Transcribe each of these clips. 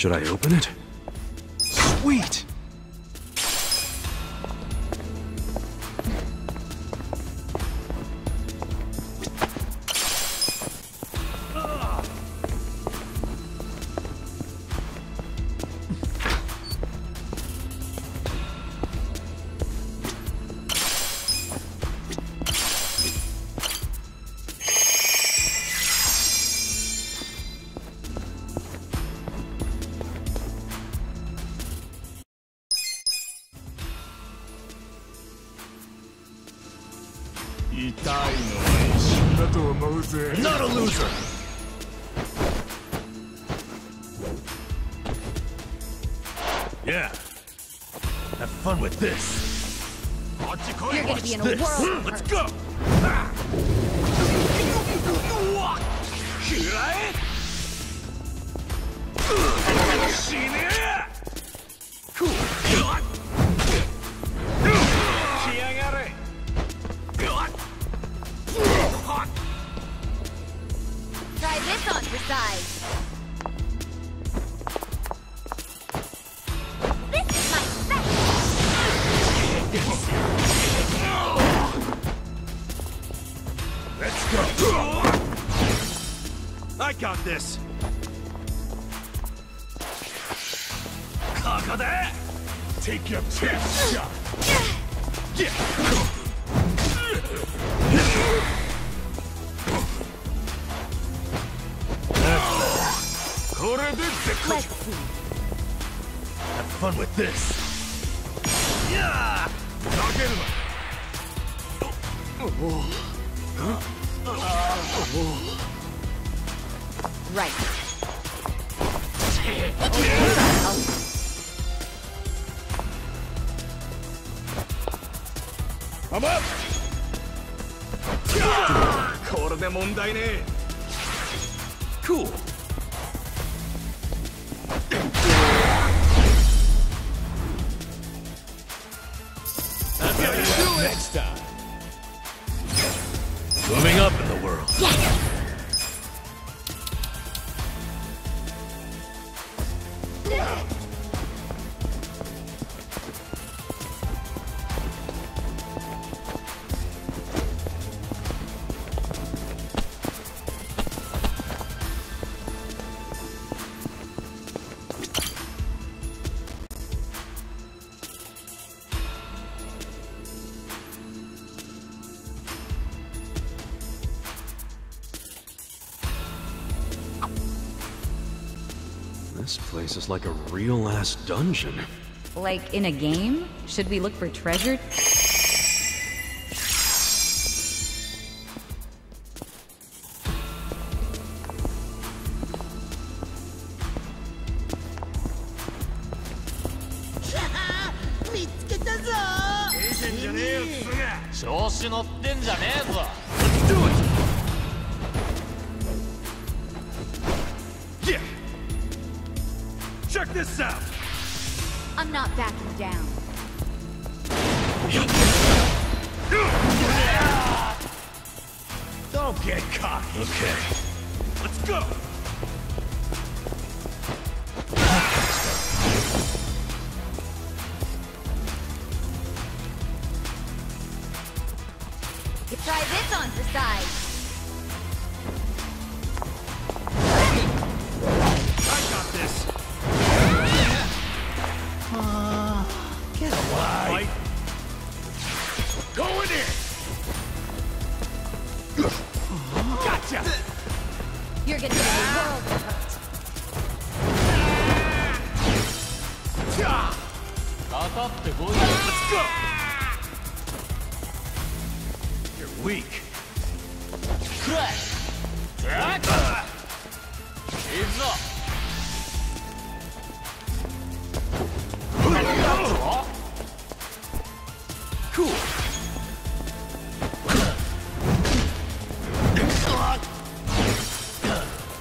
Should I open it? 題ね。place is like a real-ass dungeon. Like in a game? Should we look for treasure?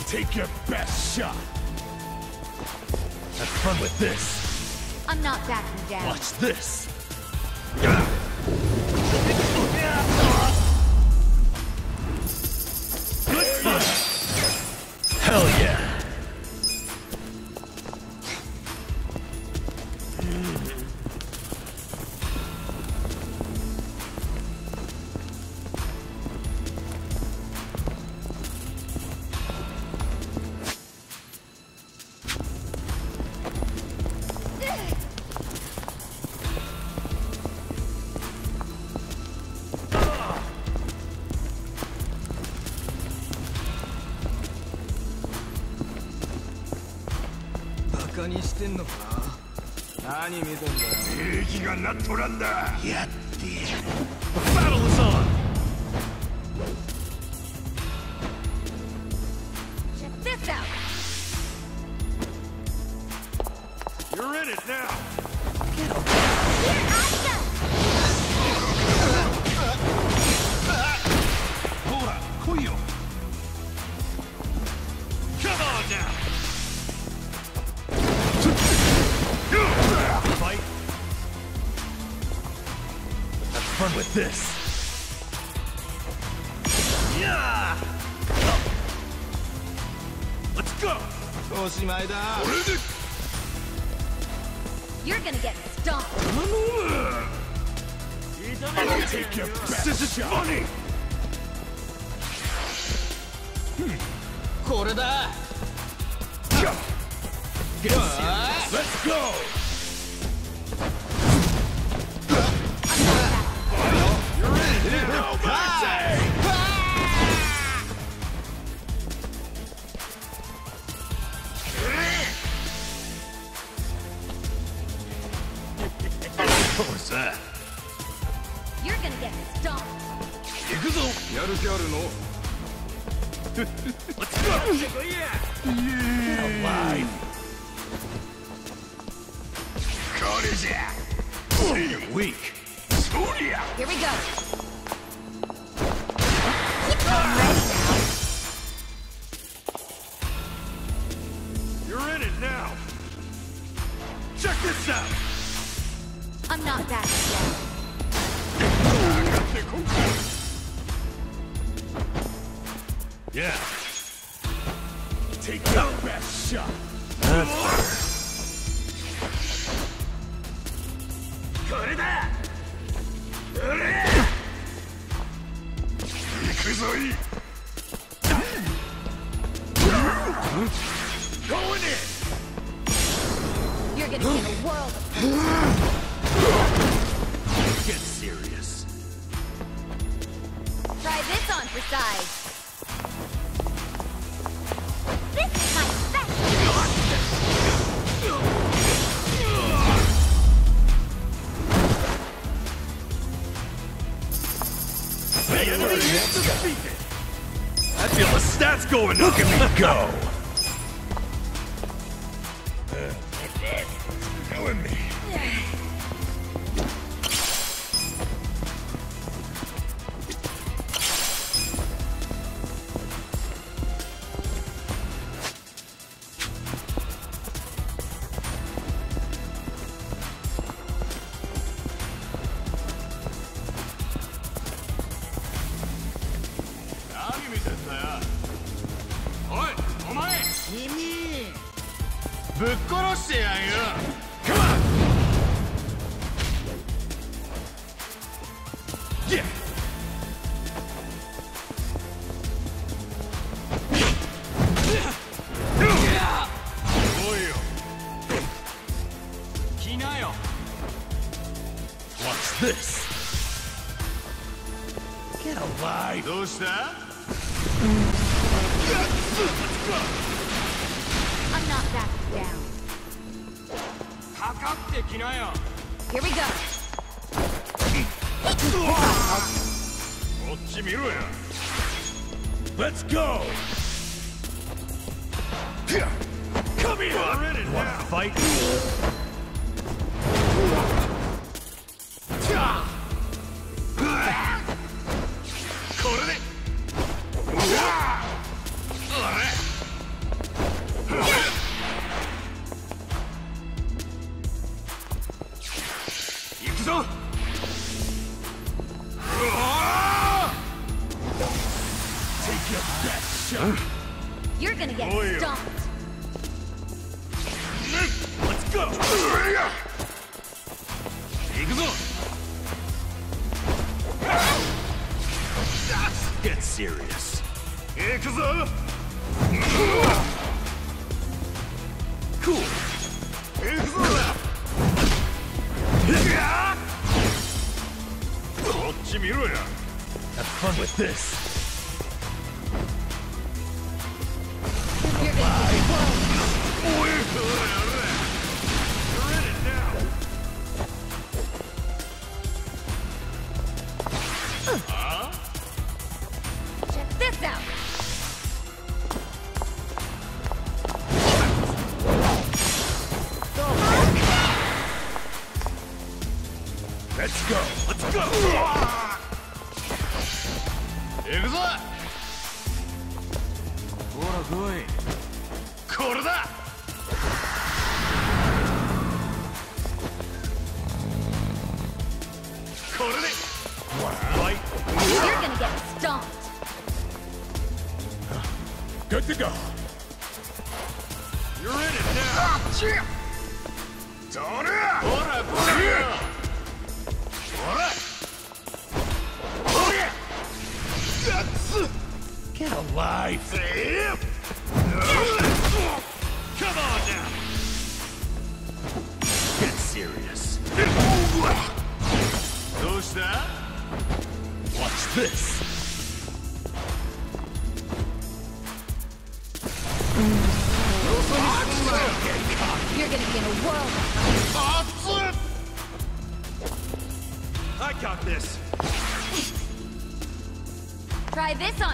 Take your best shot. Have fun with this. I'm not backing down. Watch this. トランダやっ going Look at me go! Here we go. Let's go. Come here. this on.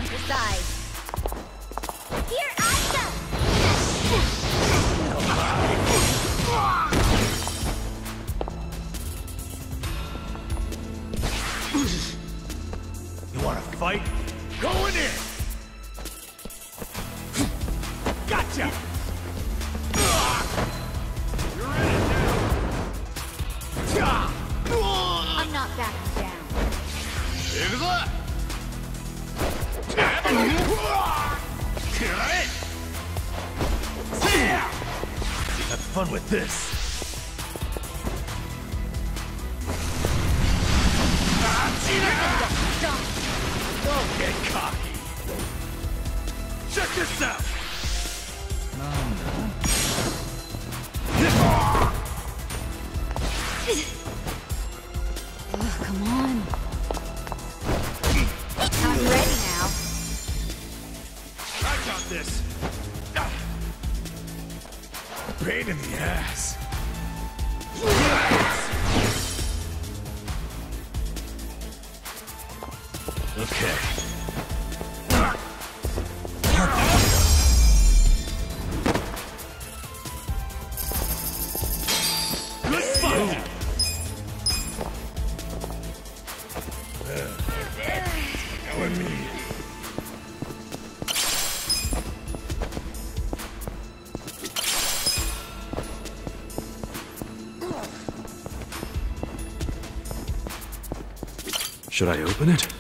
Should I open it?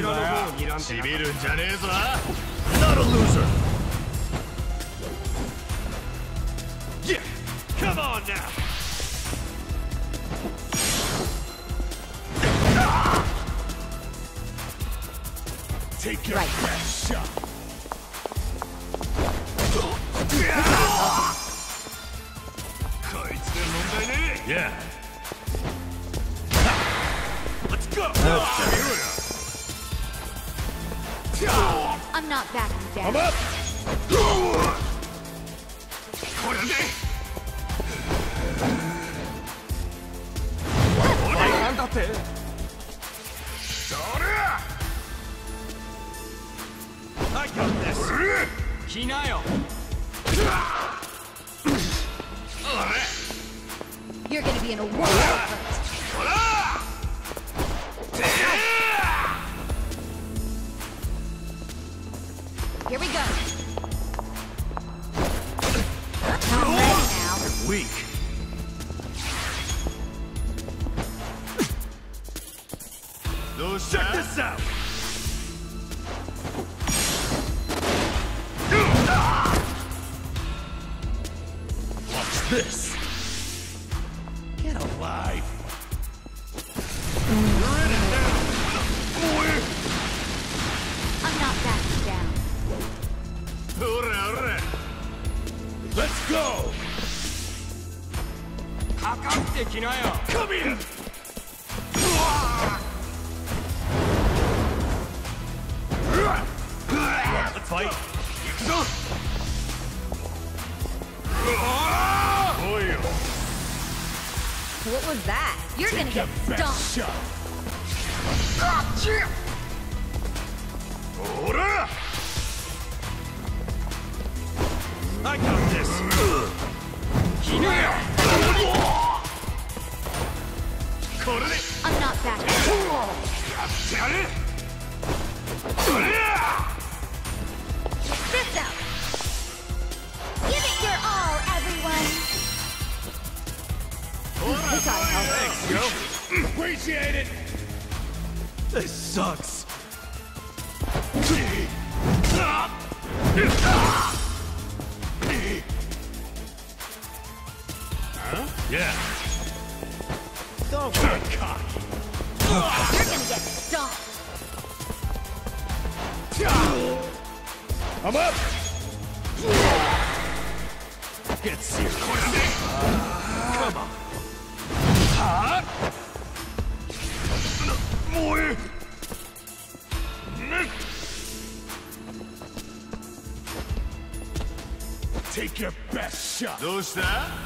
後ろの方んでしびるんじゃねえぞ。どうした？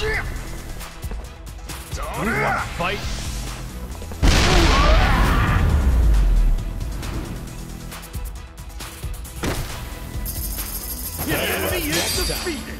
Want fight. The enemy is defeated.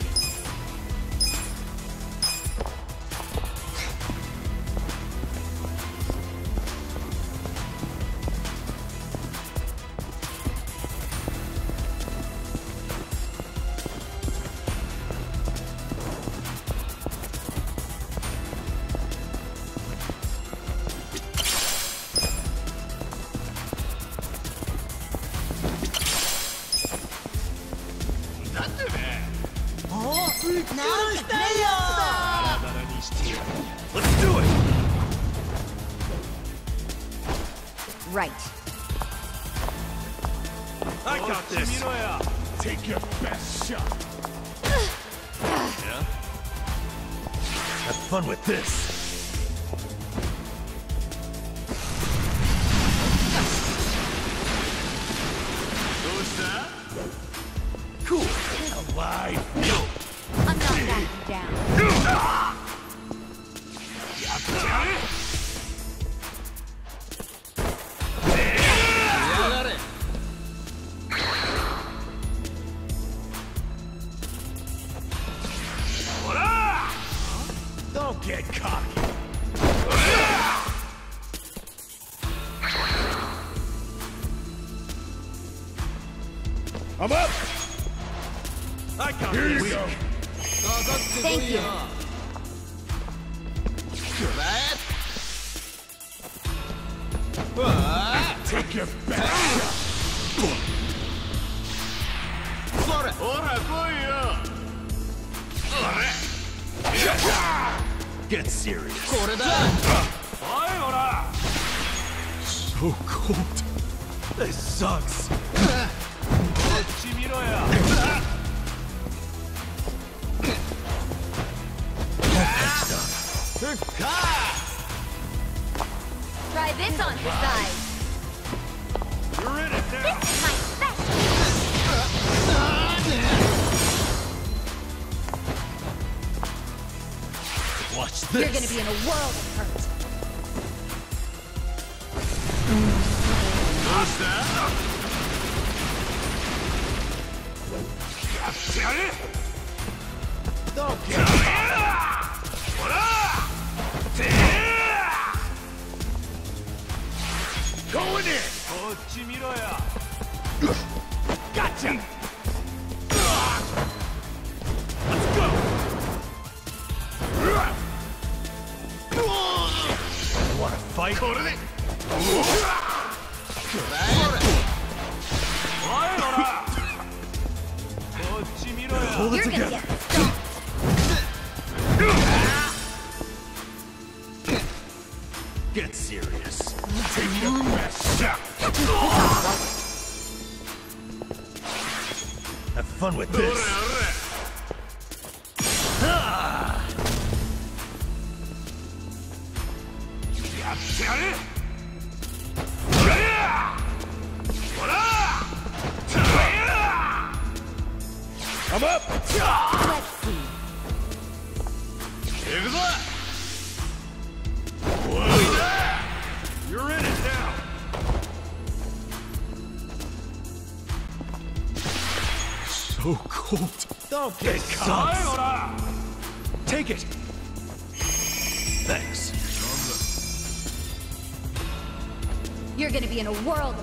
You're gonna be in a world Oh, it sucks. Take it. Thanks. You're gonna be in a world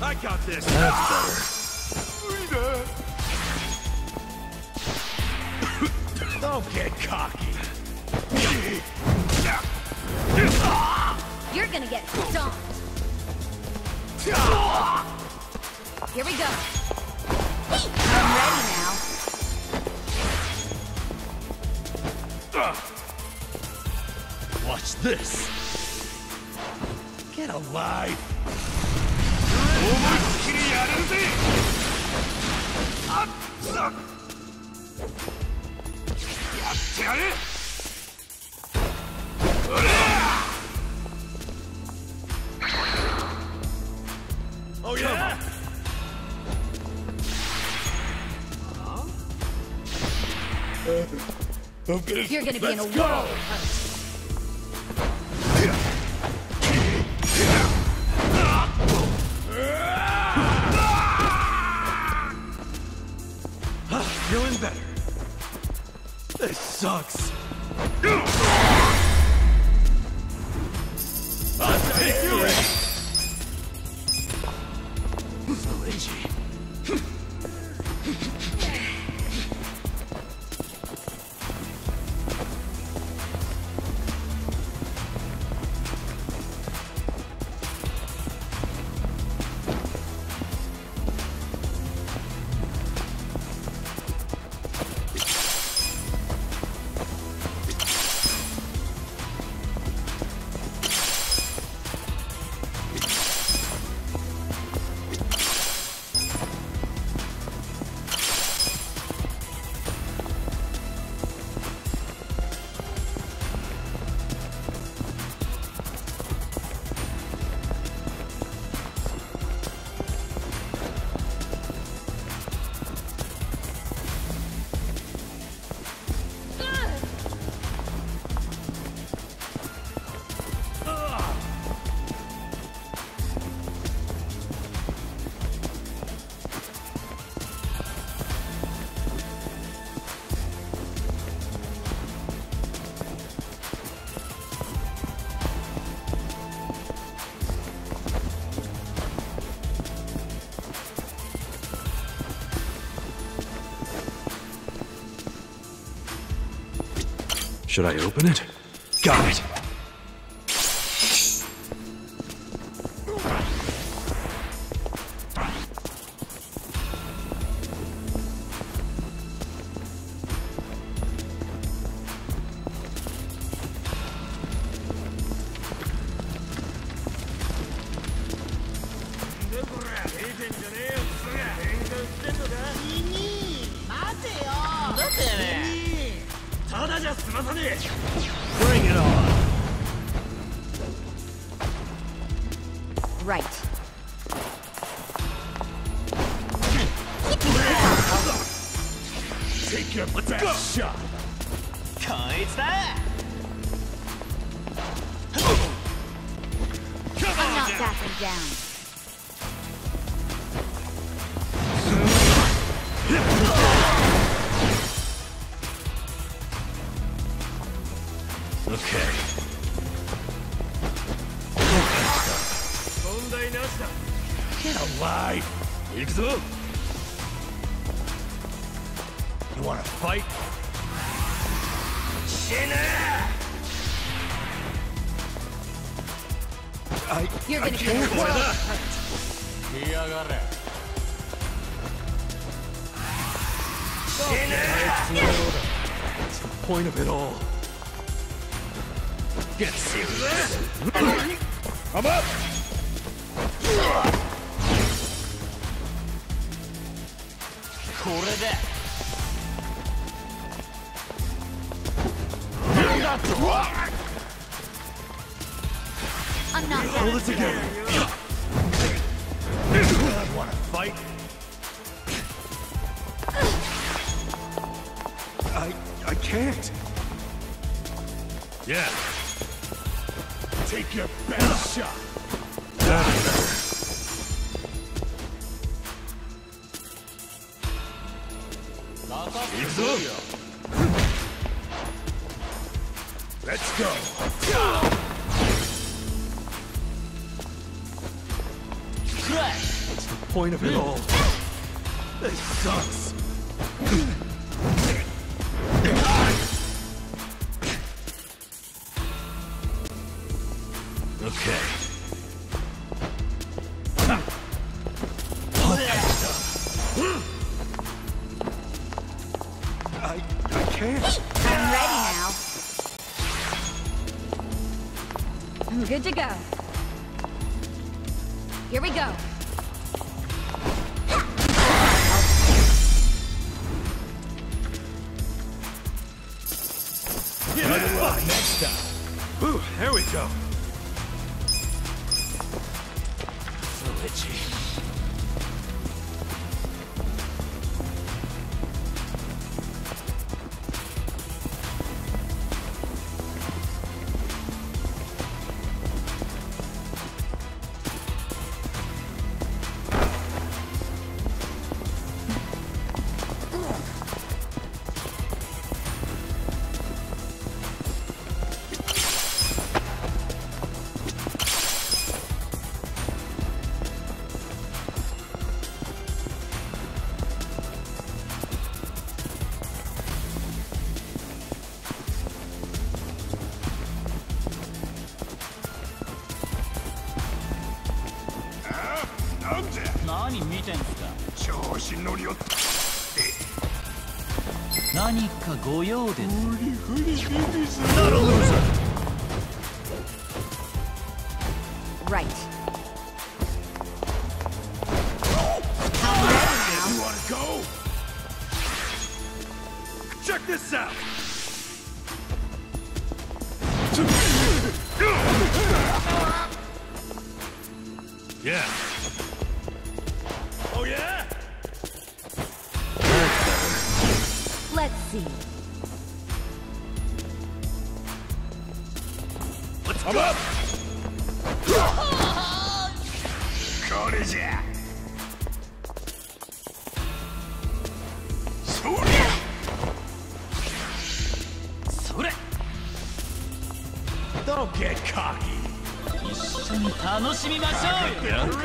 I got this. That's better. Don't get cocky. You're gonna get stomped. Here we go. I'm ready now. This. Get alive. Oh yeah! Gonna, You're gonna be in a world Should I open it? Got it. want to fight? I... I can't. Yeah. Take your best shot. point of it all? This sucks. ローデン楽しみましょう。よ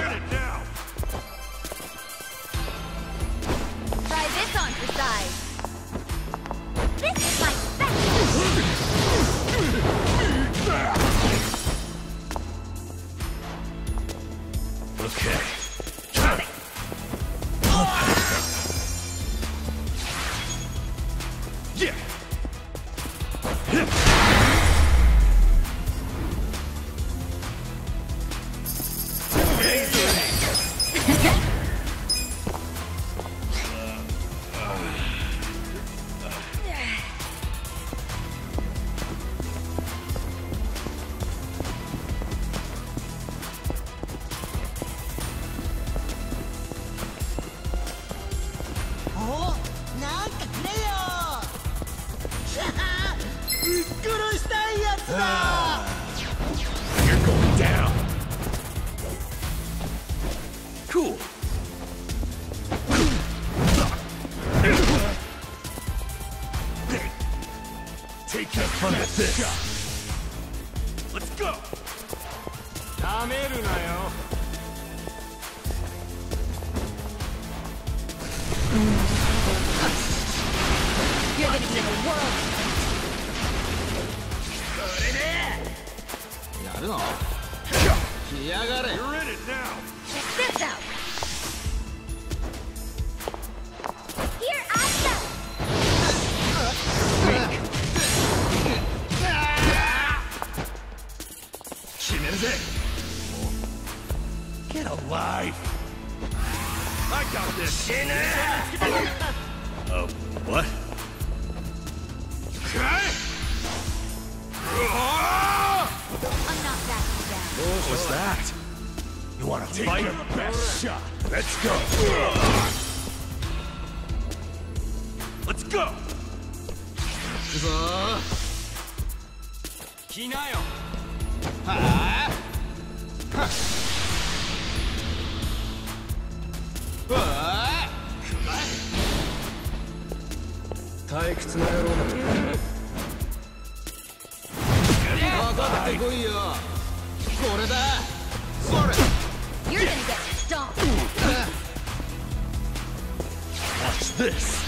I got this. 死ぬ Oh, what? くらえどうした You wanna take the best shot? Let's go! Let's go! 行くぞ来なよはあ退屈な野郎だ分かってこいよこれだそれ You're gonna get stomped Watch this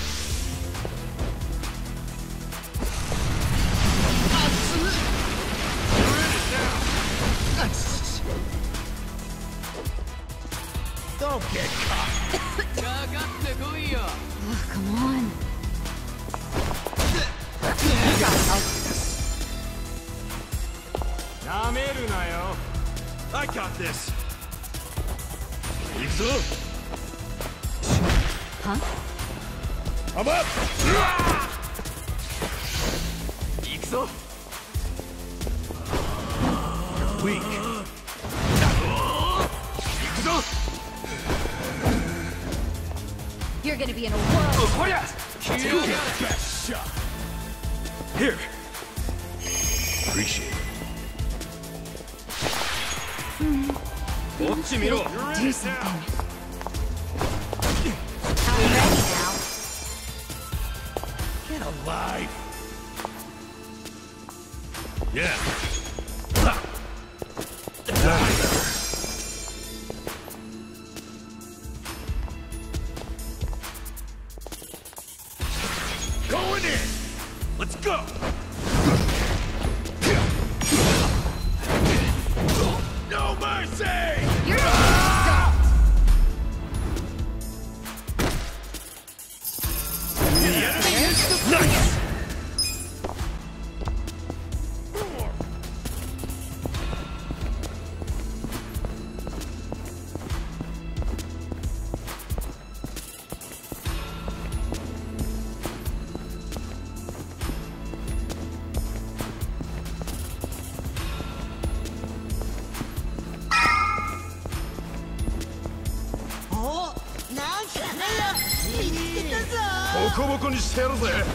してやるぜ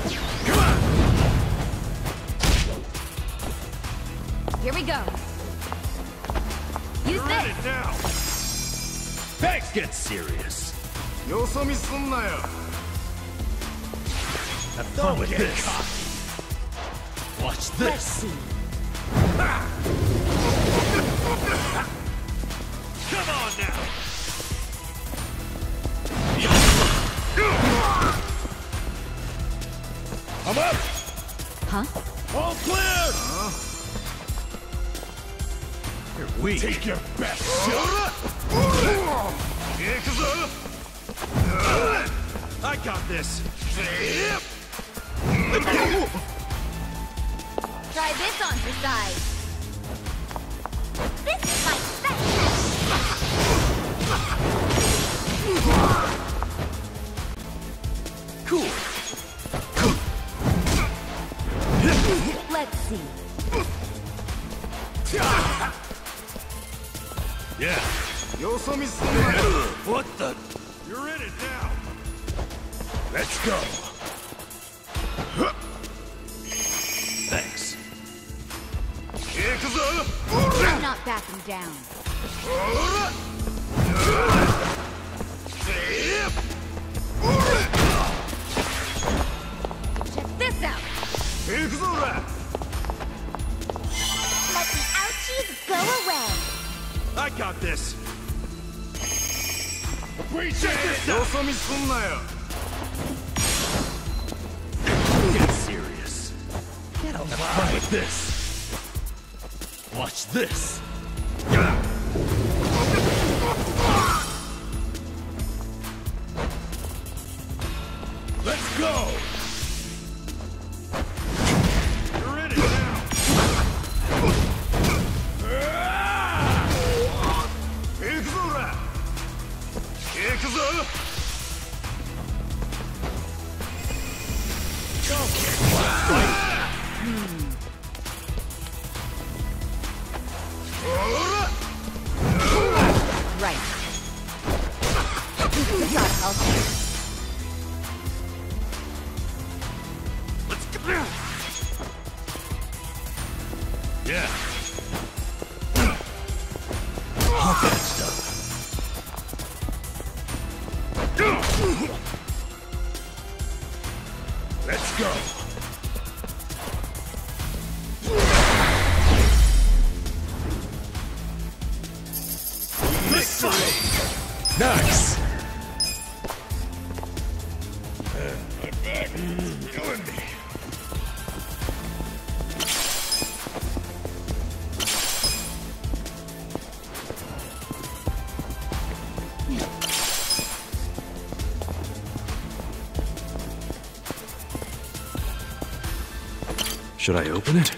Take your Should I open it?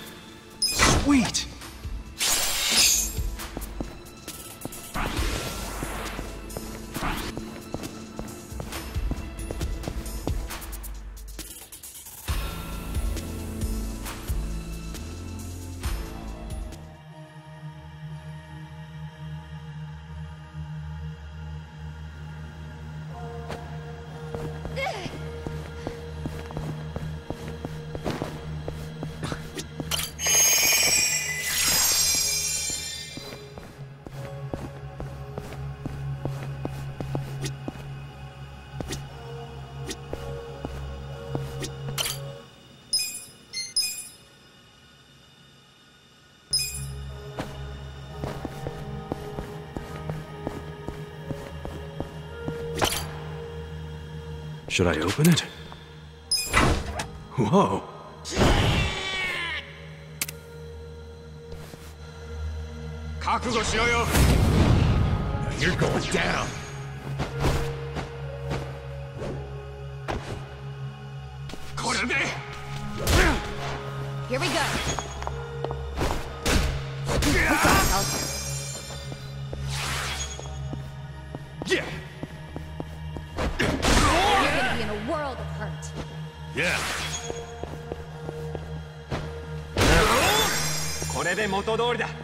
Should I open it? Whoa. You're going down. 元通りだ。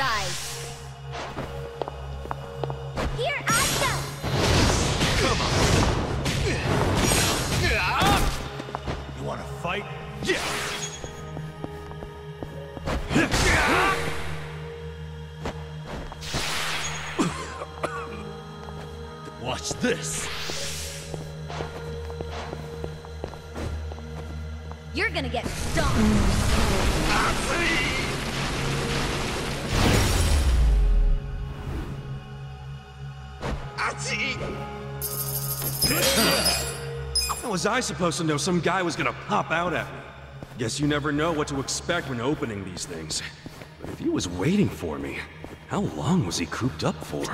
guys. How was I supposed to know some guy was gonna pop out at me? Guess you never know what to expect when opening these things. But if he was waiting for me, how long was he cooped up for?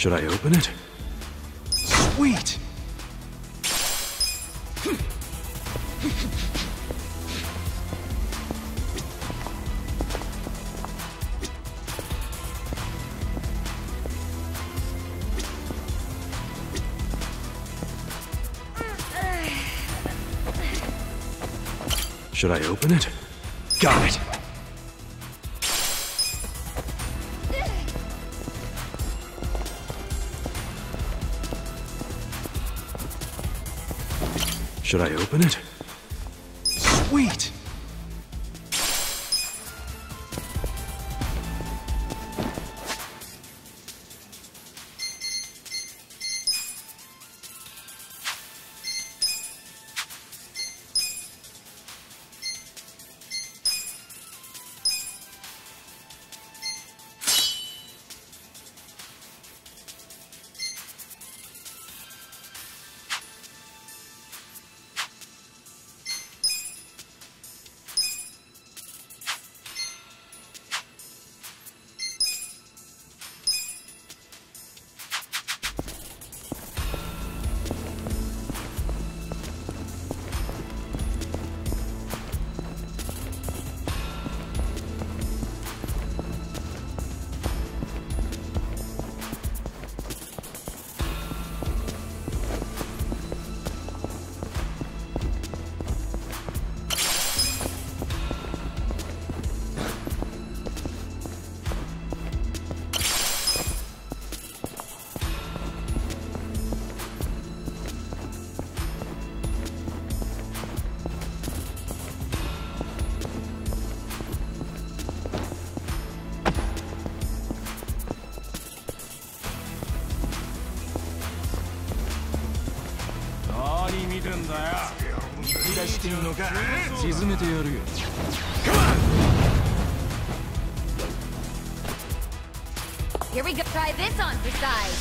Should I open it? Sweet! Should I open it? Got it! Should I open it? んのか沈めてやるよ Here we go. Try this on for size.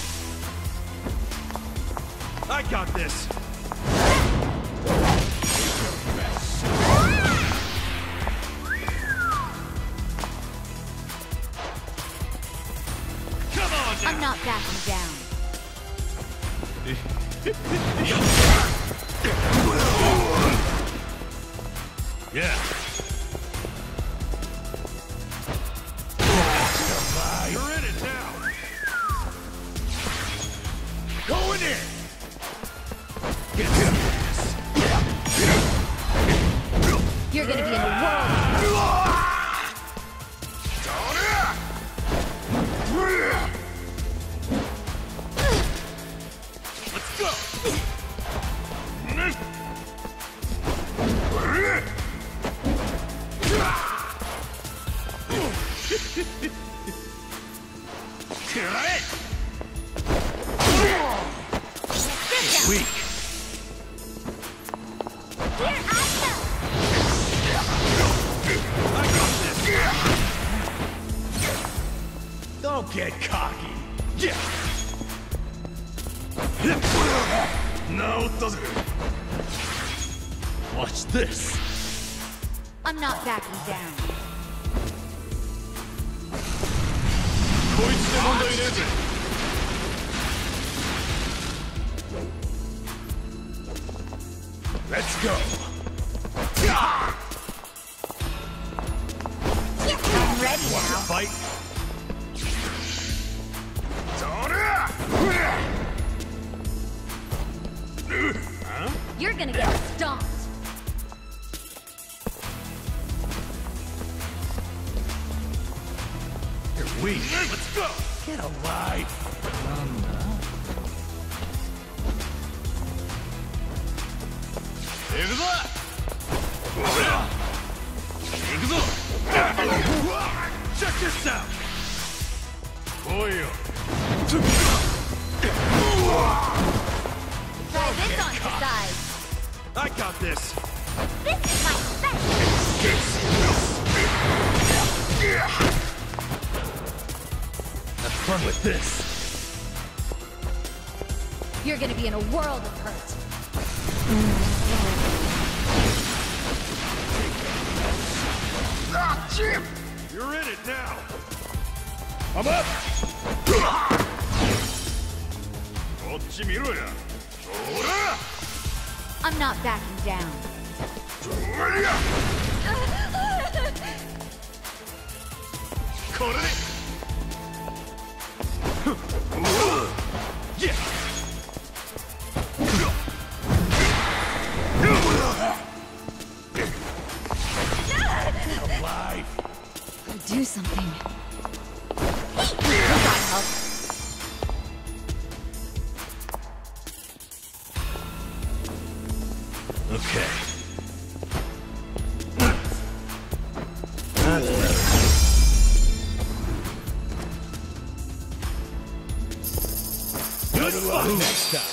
next time.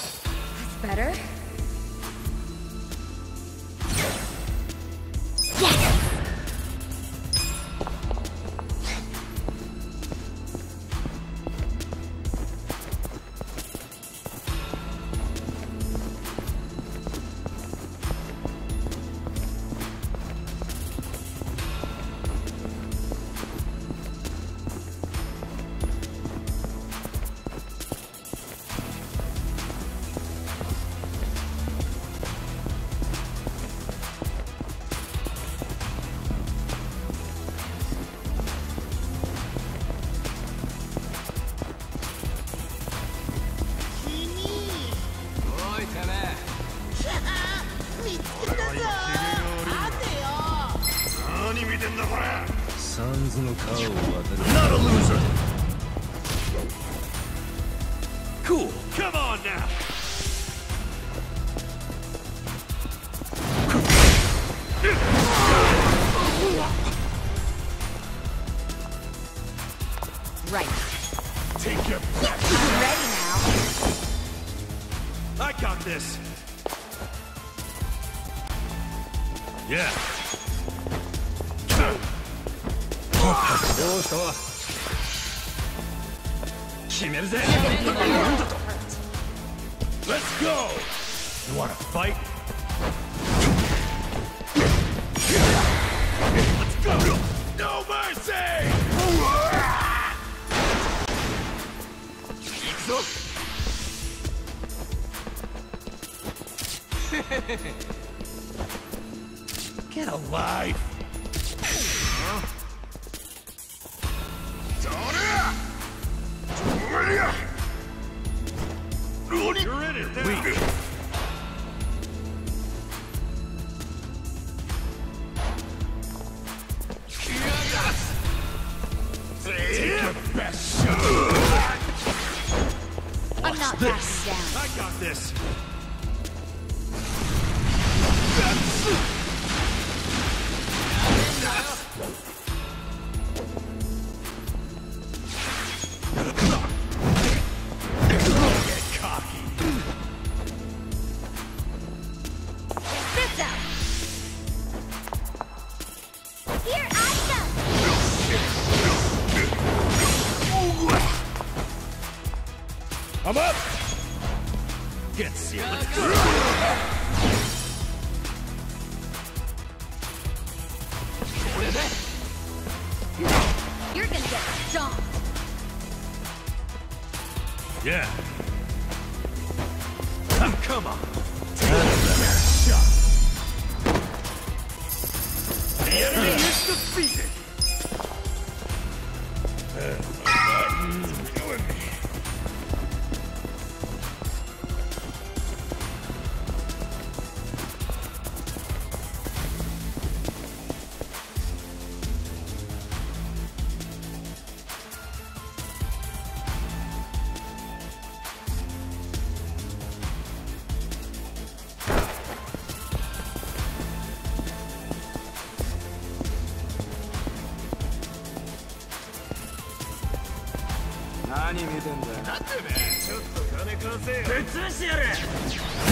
is it.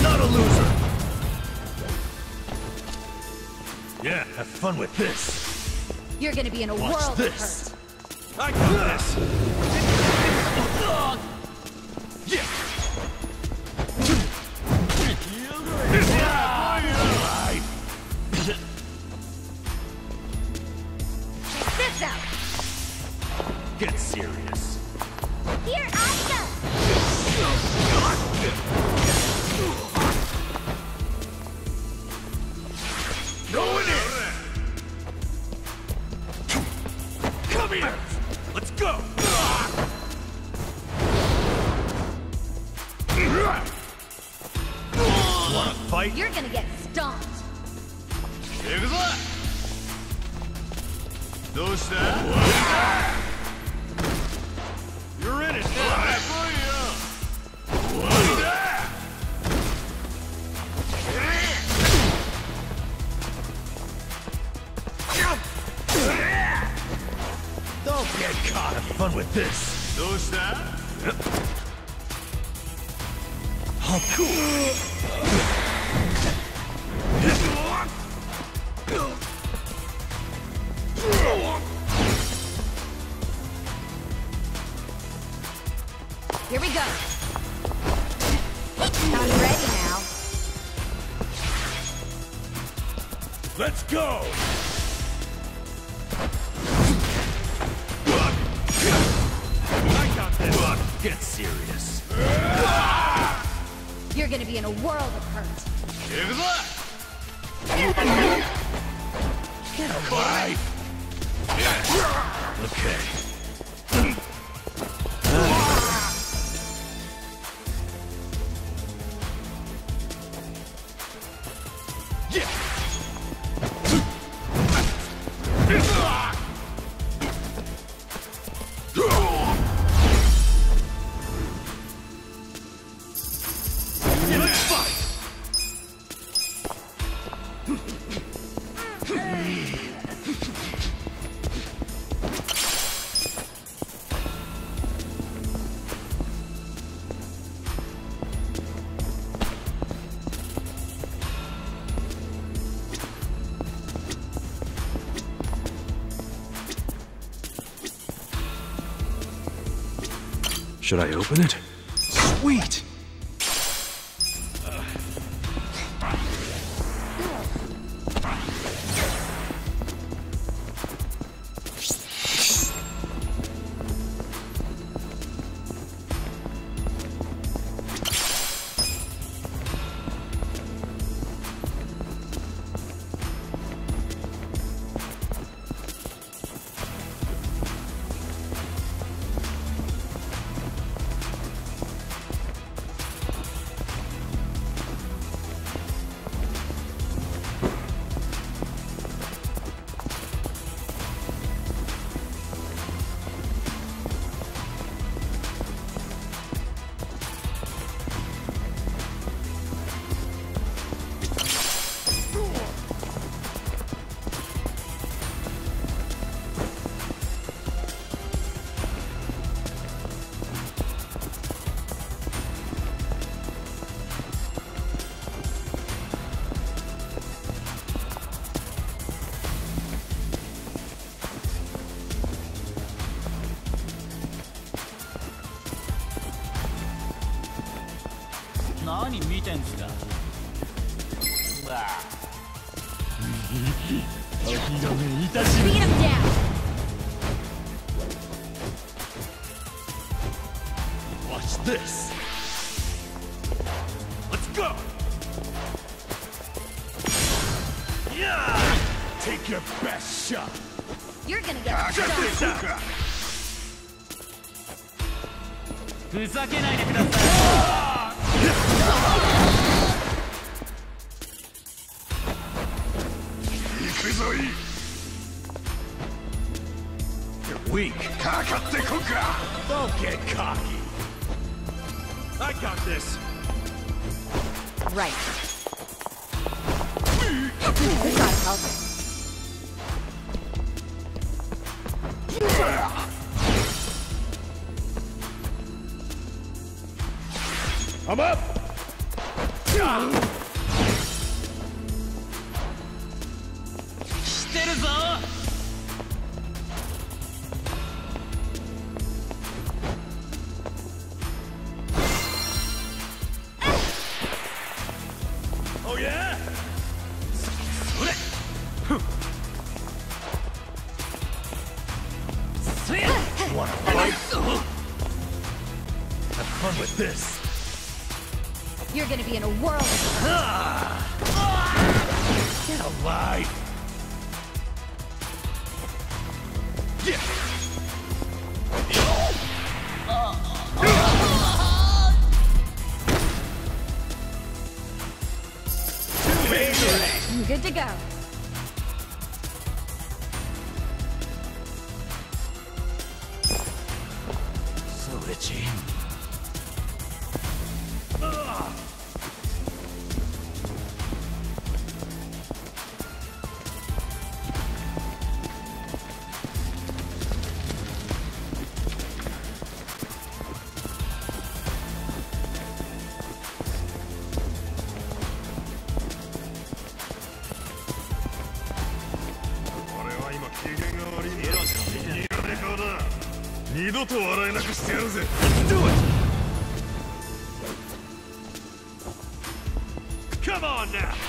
Not a loser! Yeah, have fun with this! You're gonna be in a Watch world this. of hurt! I got this! fun with this. Those that? How cool. Should I open it? Good to go. So itchy. now.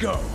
go.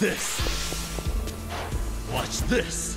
This. Watch this.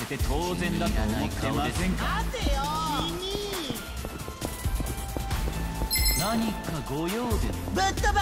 せて当然だと思ってませんか？何かご用でも。Not a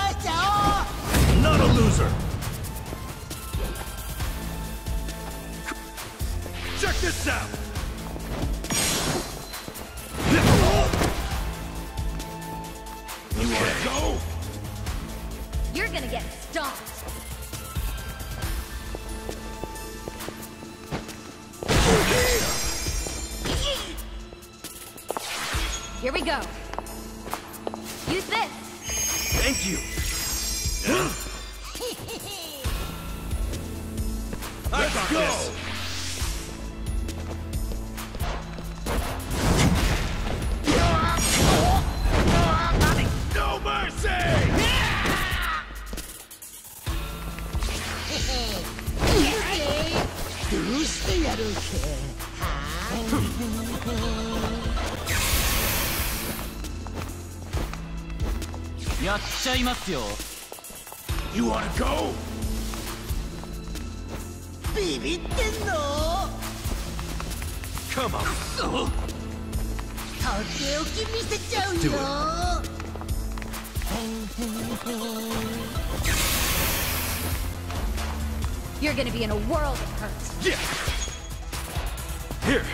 やっちゃいますよ You wanna go? ビビってんの Come on. とっておき見せちゃう Do よ You're gonna be in a world of hurt. Yeah. Here.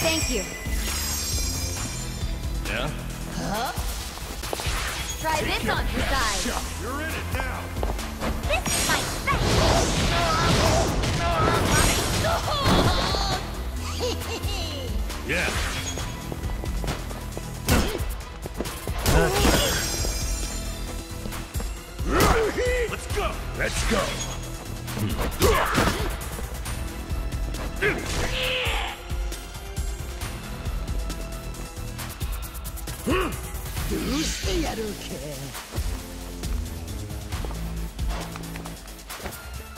Thank you. Try this on for size. You're in it now. This is my special. Yeah. Let's go. Let's go.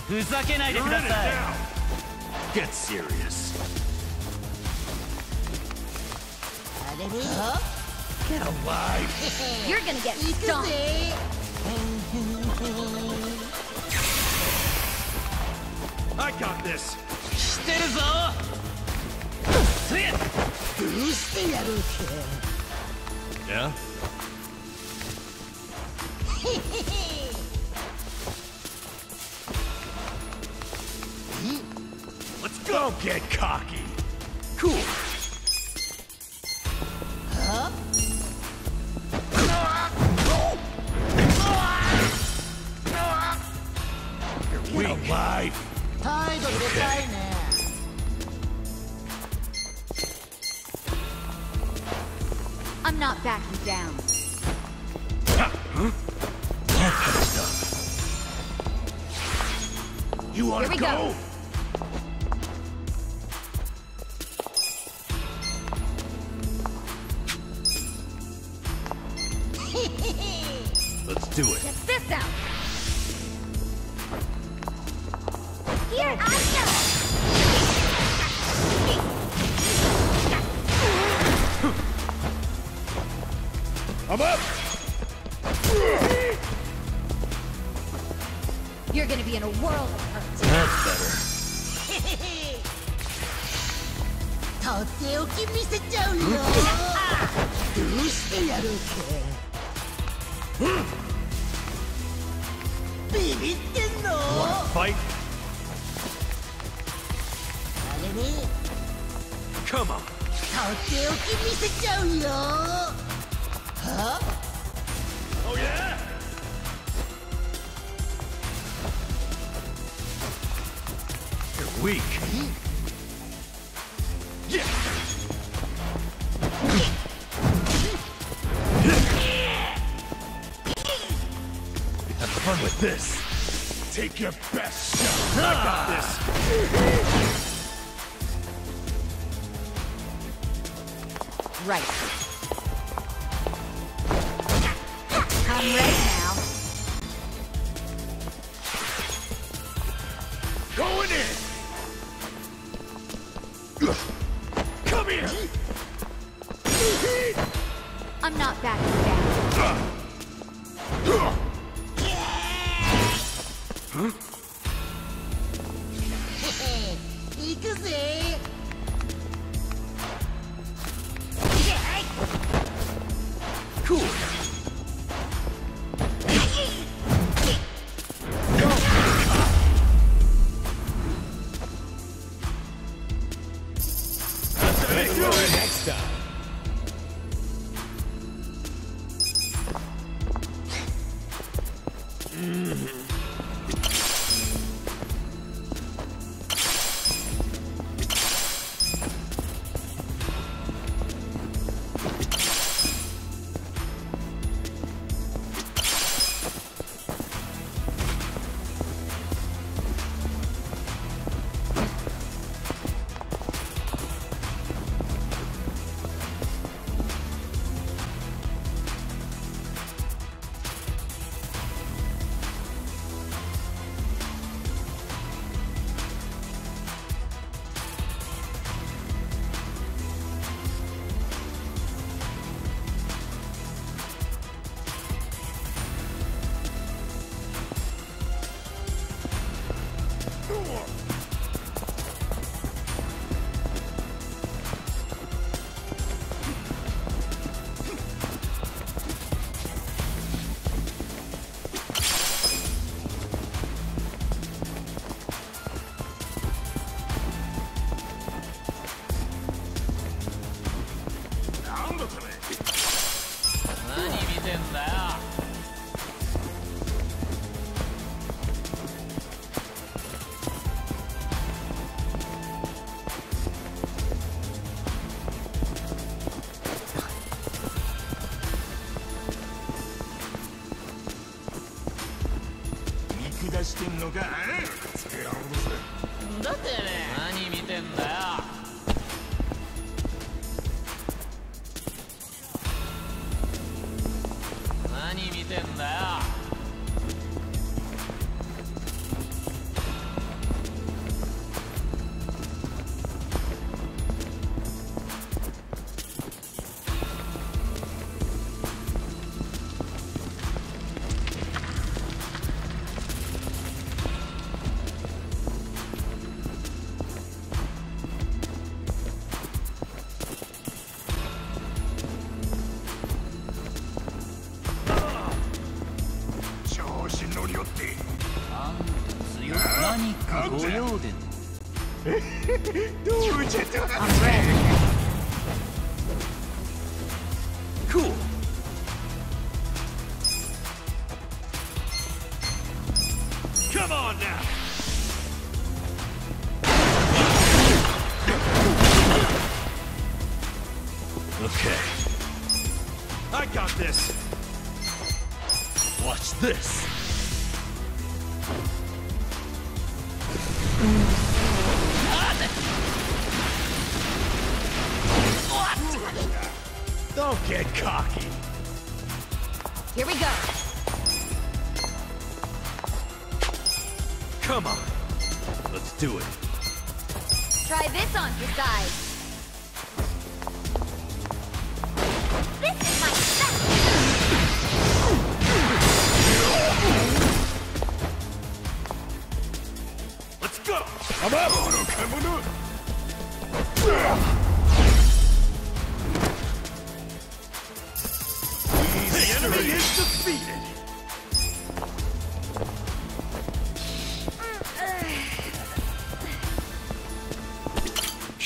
ふざけないで You're く in だ it さい now. Get serious. あれれ Get alive. You're gonna get 行く stomped. ぜ I got this. してるぞせっどうしてやろうか Yeah? Don't get cocky.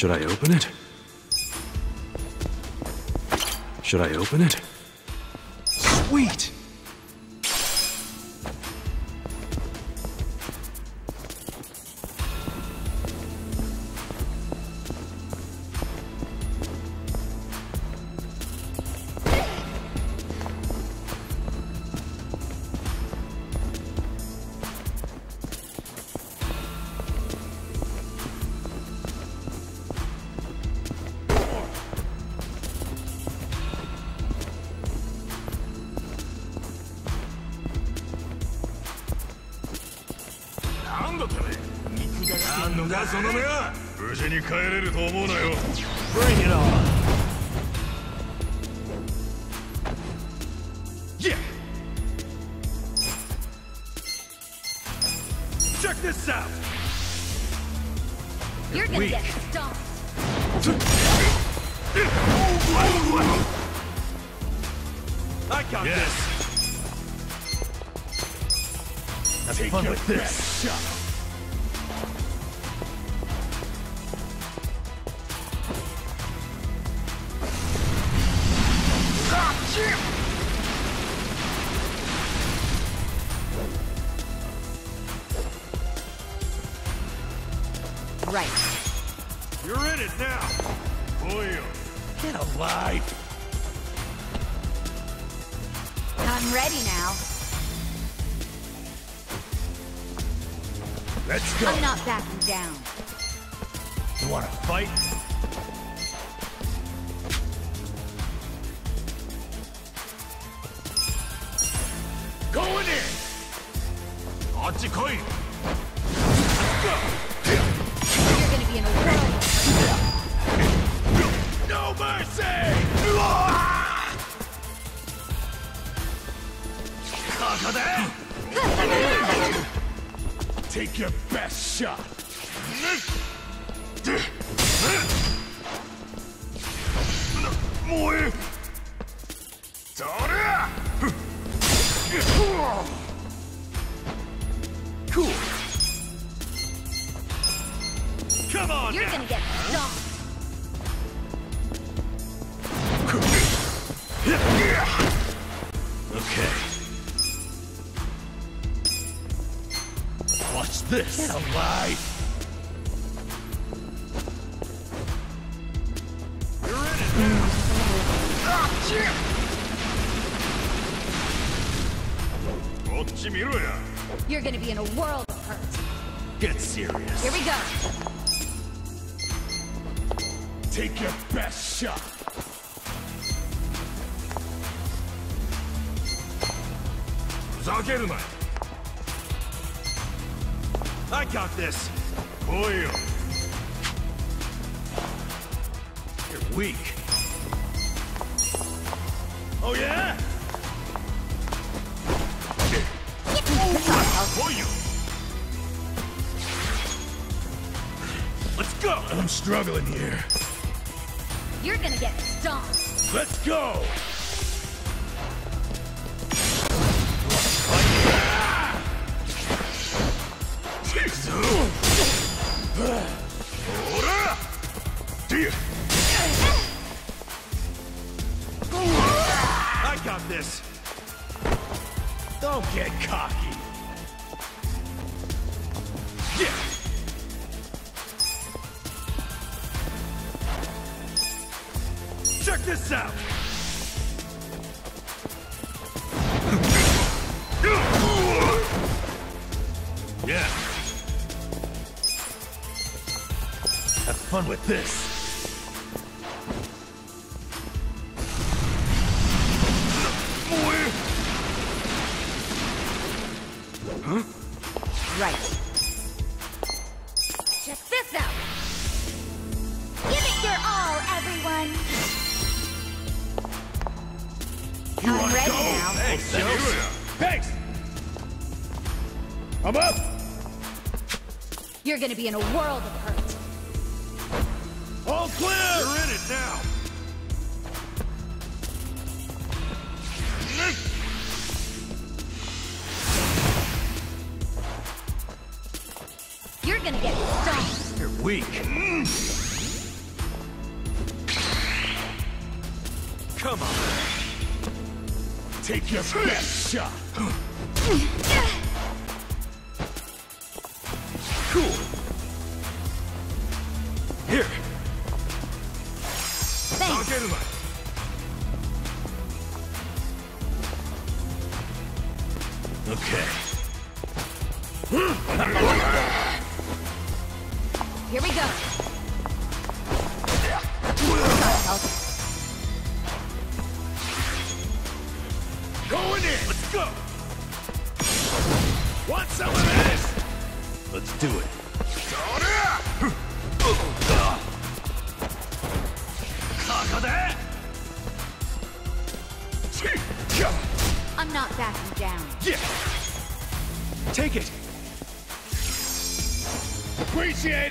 Should I open it? Should I open it? struggling here. this. Huh? Right. This. Give it your all, everyone. I'm ready Thanks. I'm up. You're gonna be in a world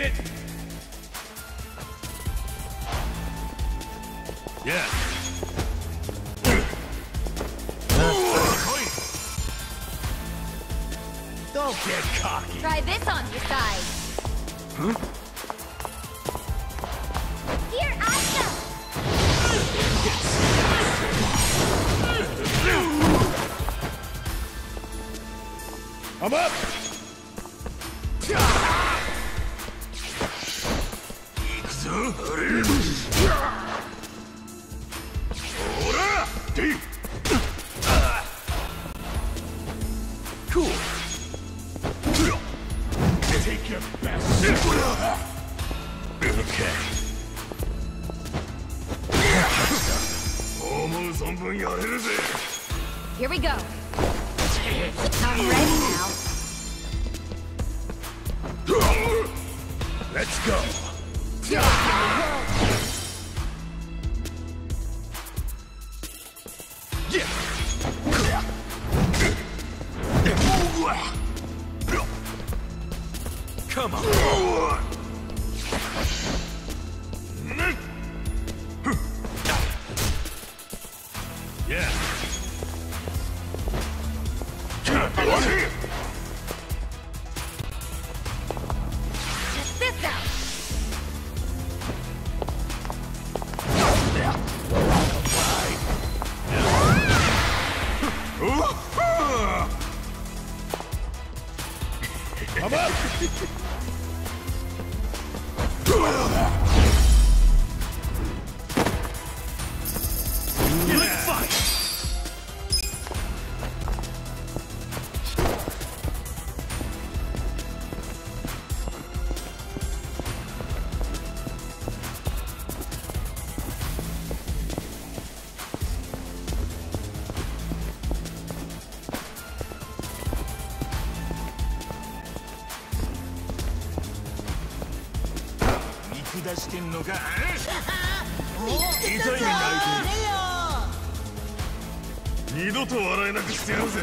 it! Yeah. Don't get cocky. Try this on your side. Huh? Here I go. I'm up! のか？痛い。目二度と笑えなくしてやるぜ。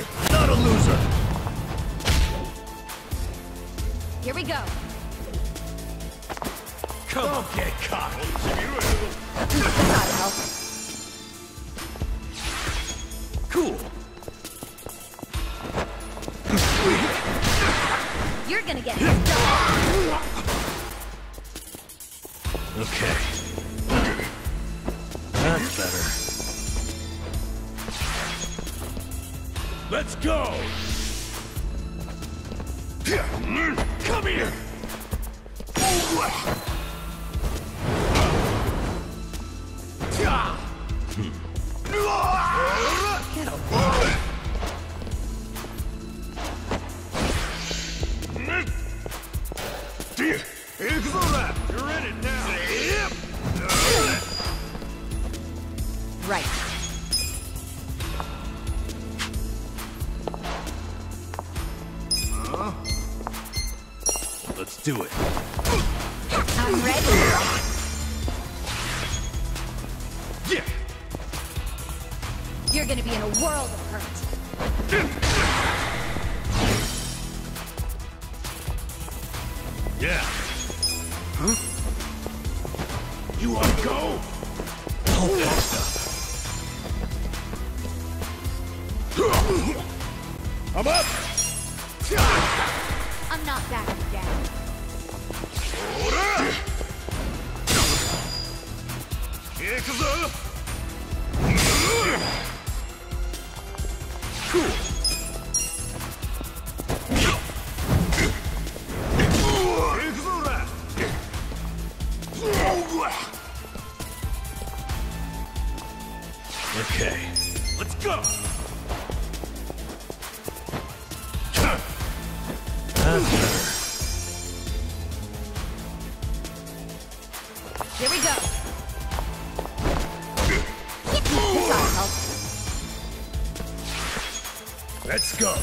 Go!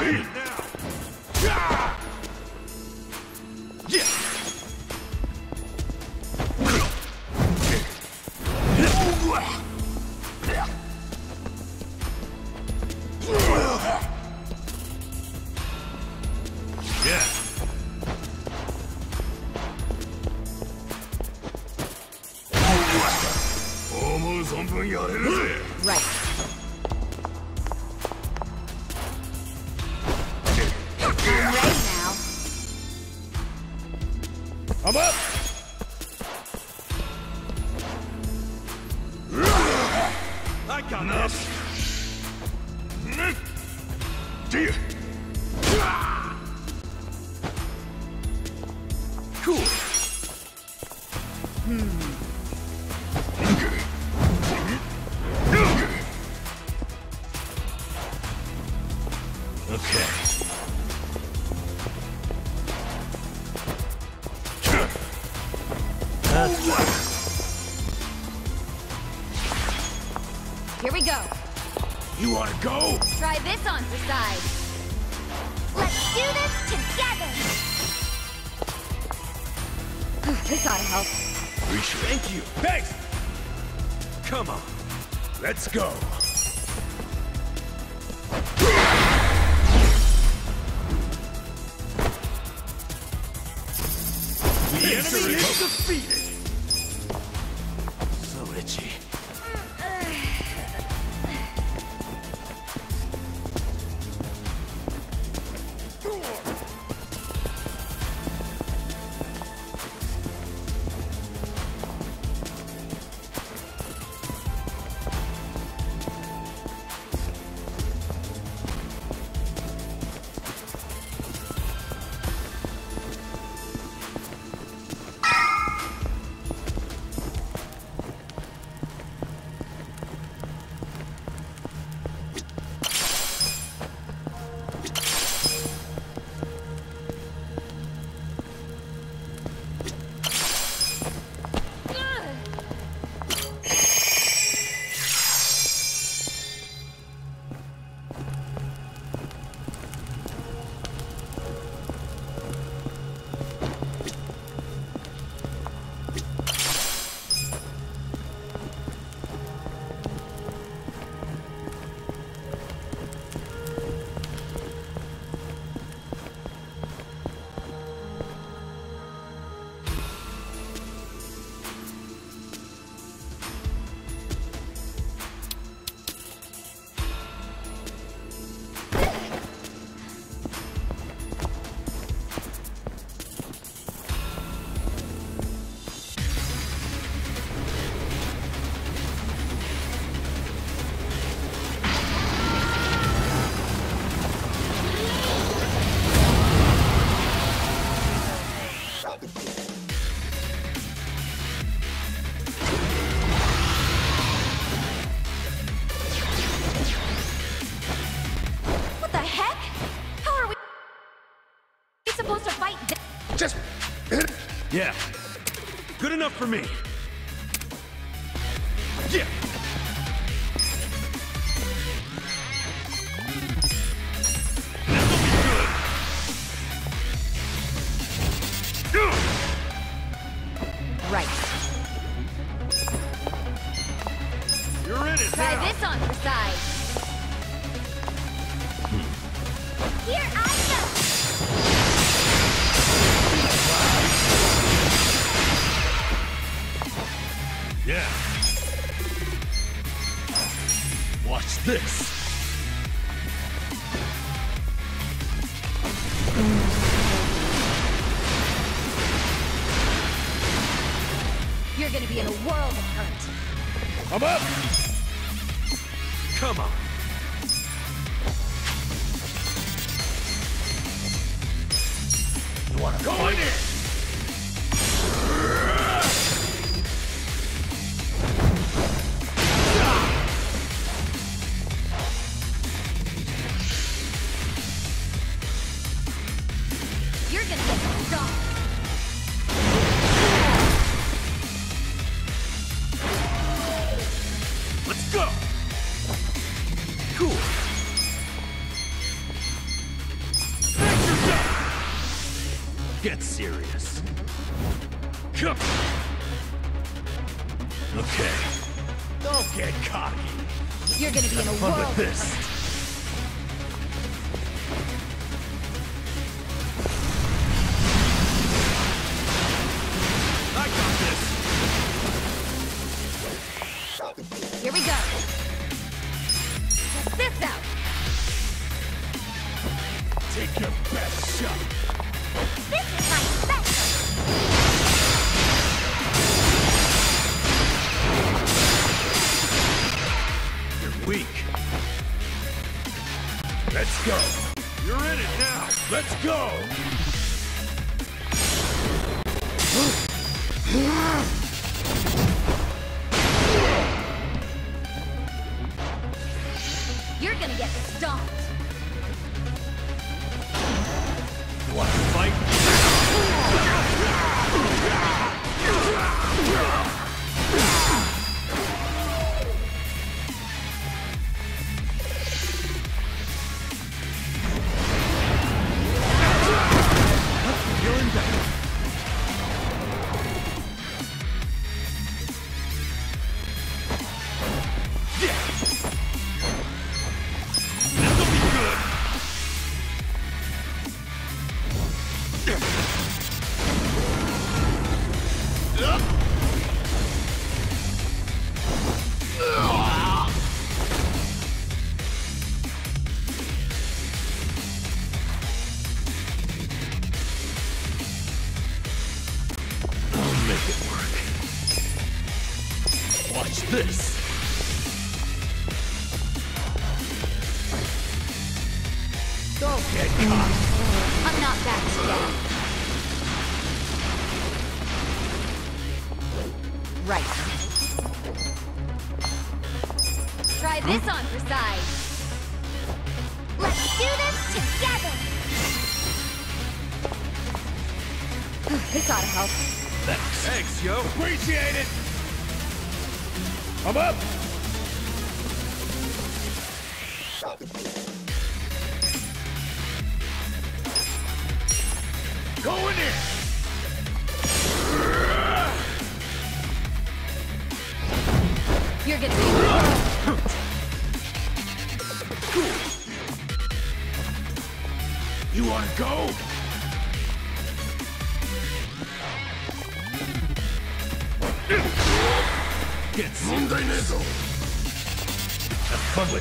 Did this on for size. For me. Come up! Come on. You wanna go in there? You're gonna get stopped.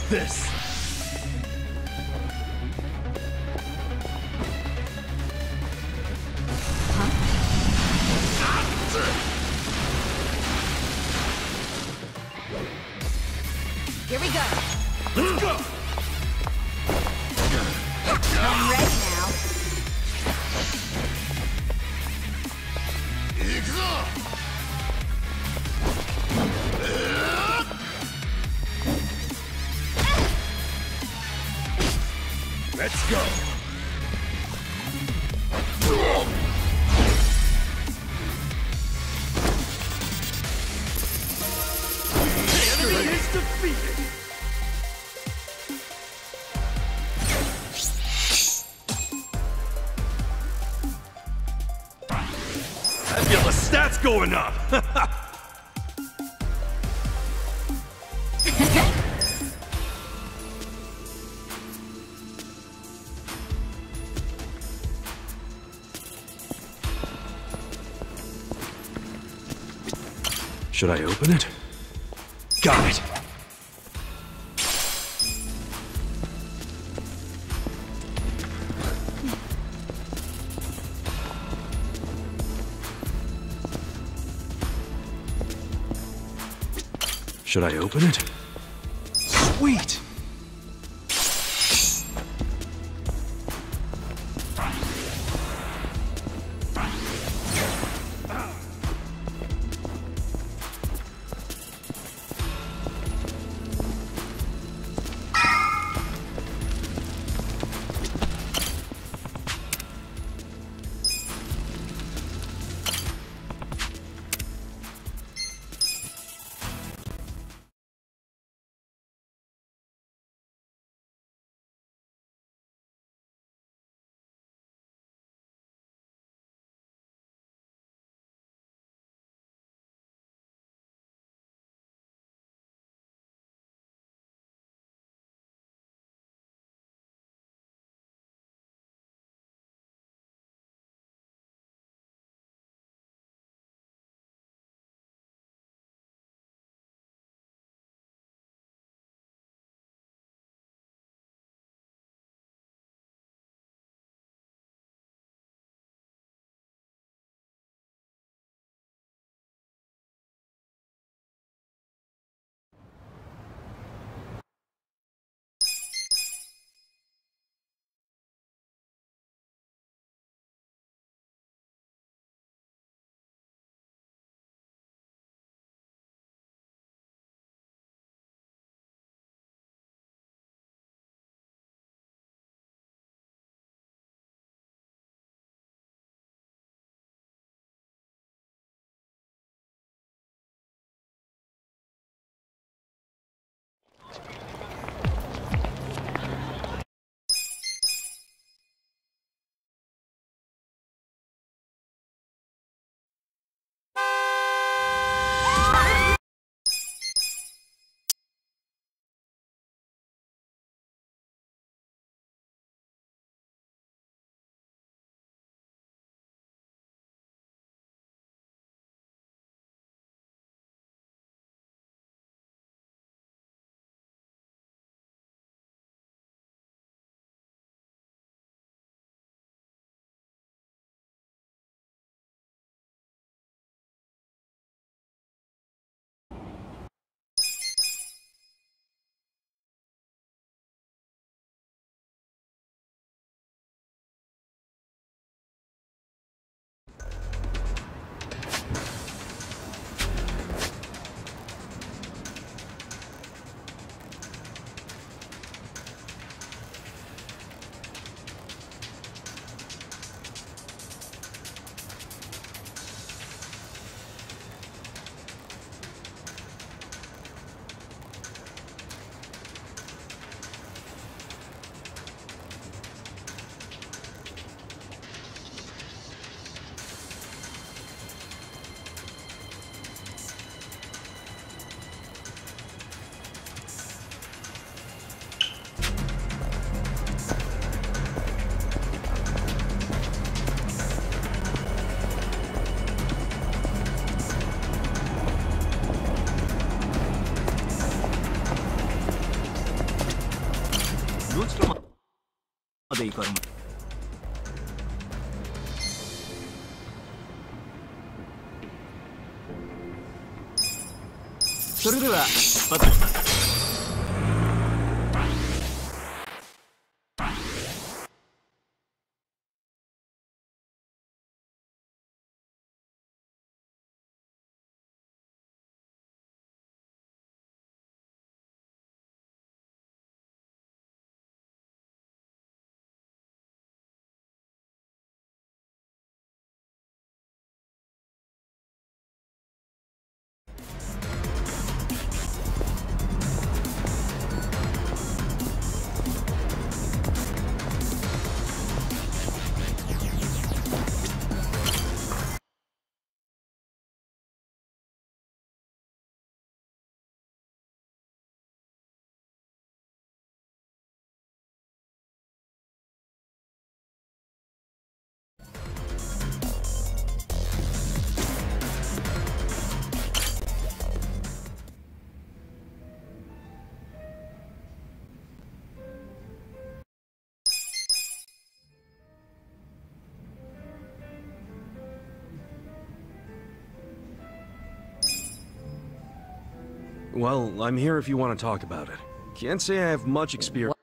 this. going up! Should I open it? Got it! Should I open it? でいかるもそれでは出発 Well, I'm here if you want to talk about it. Can't say I have much experience.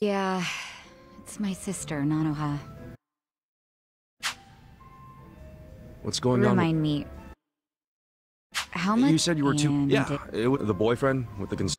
Yeah, it's my sister, Nanoha. What's going on? Remind me. How much? You said you were too. Yeah, it, the boyfriend with the.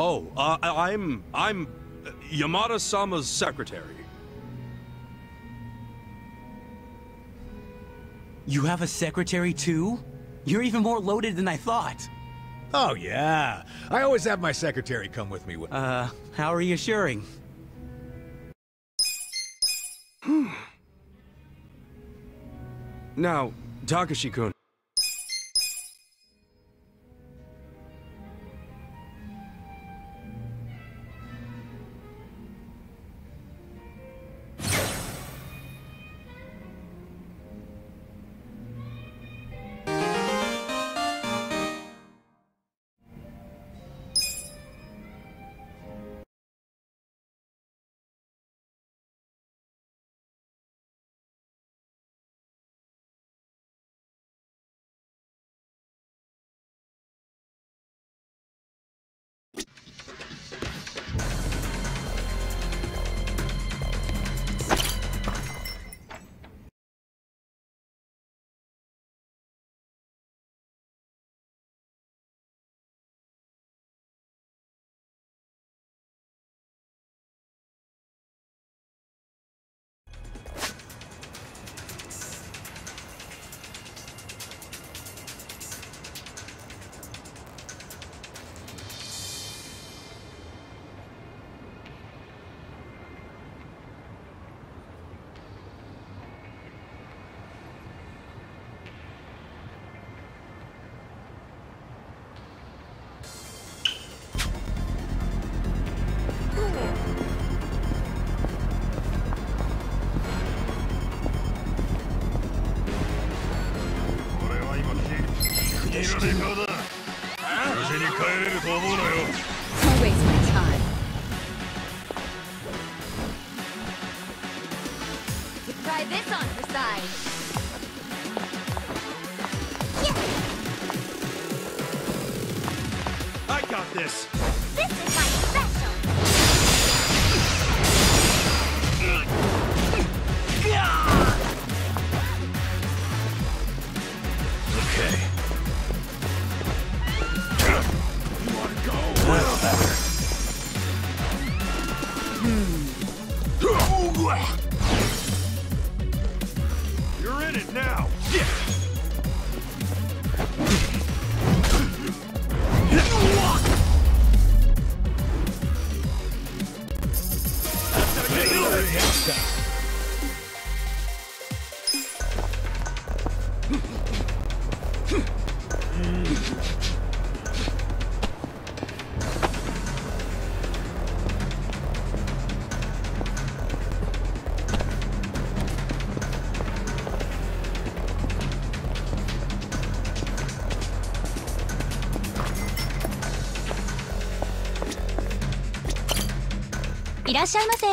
Oh, uh, I- I'm I'm uh, Yamada-sama's secretary. You have a secretary too? You're even more loaded than I thought. Oh, yeah. I always have my secretary come with me. When... Uh, how reassuring. Now, Takashi-kun. 知らねえ顔だ無事に帰れると思う。なよいらっしゃいませ」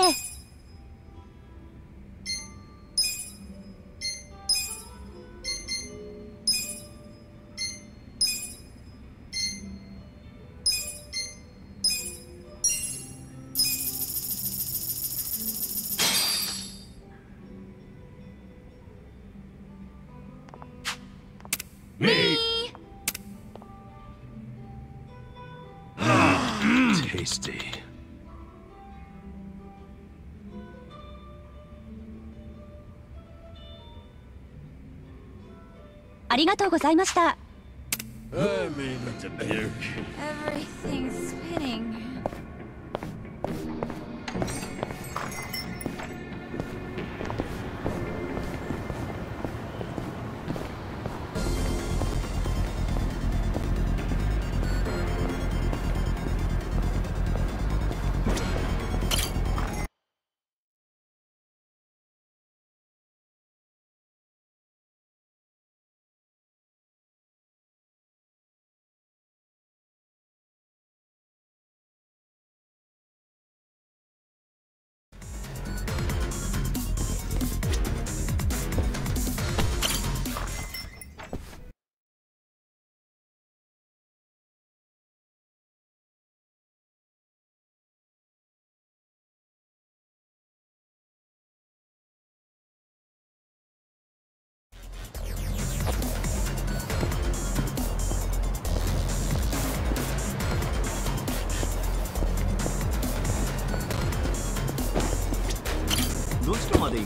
りがとうございました。Mean,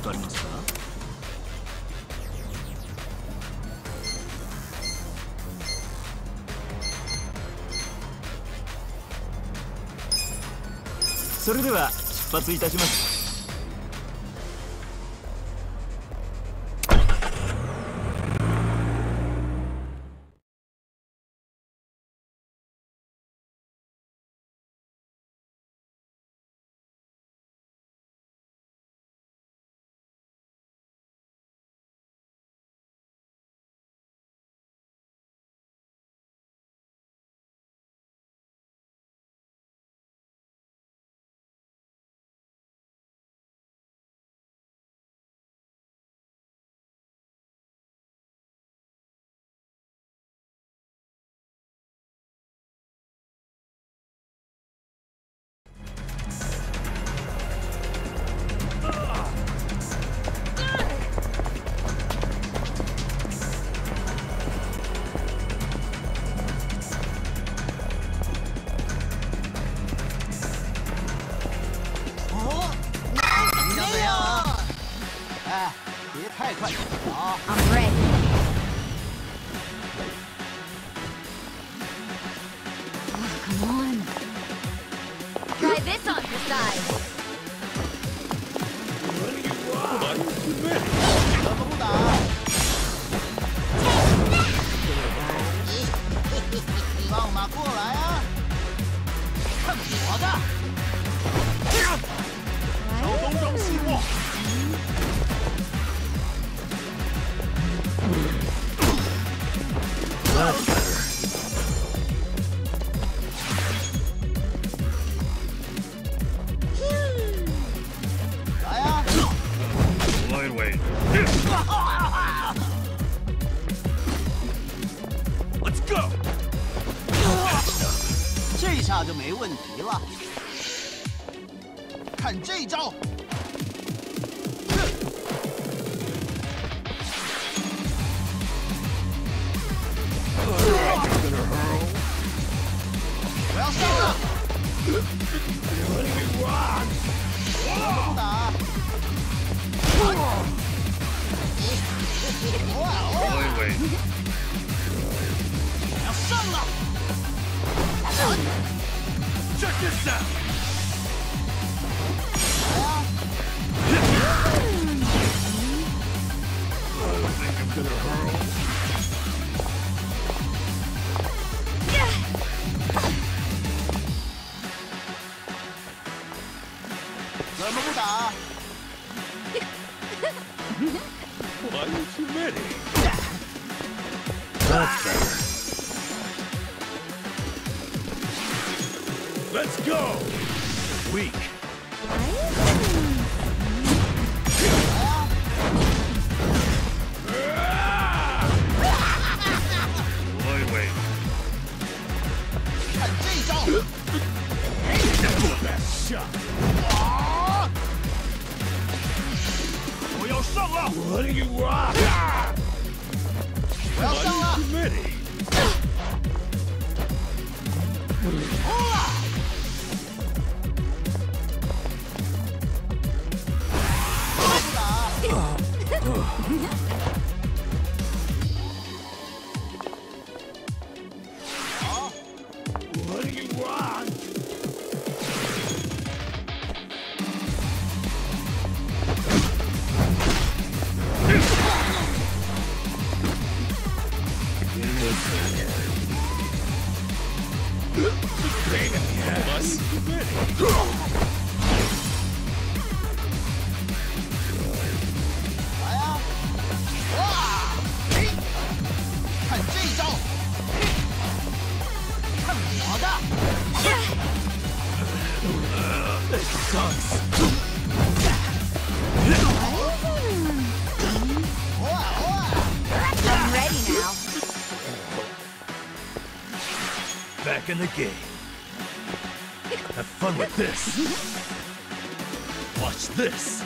かりますか？それでは出発いたします。the game. Have fun with this. Watch this.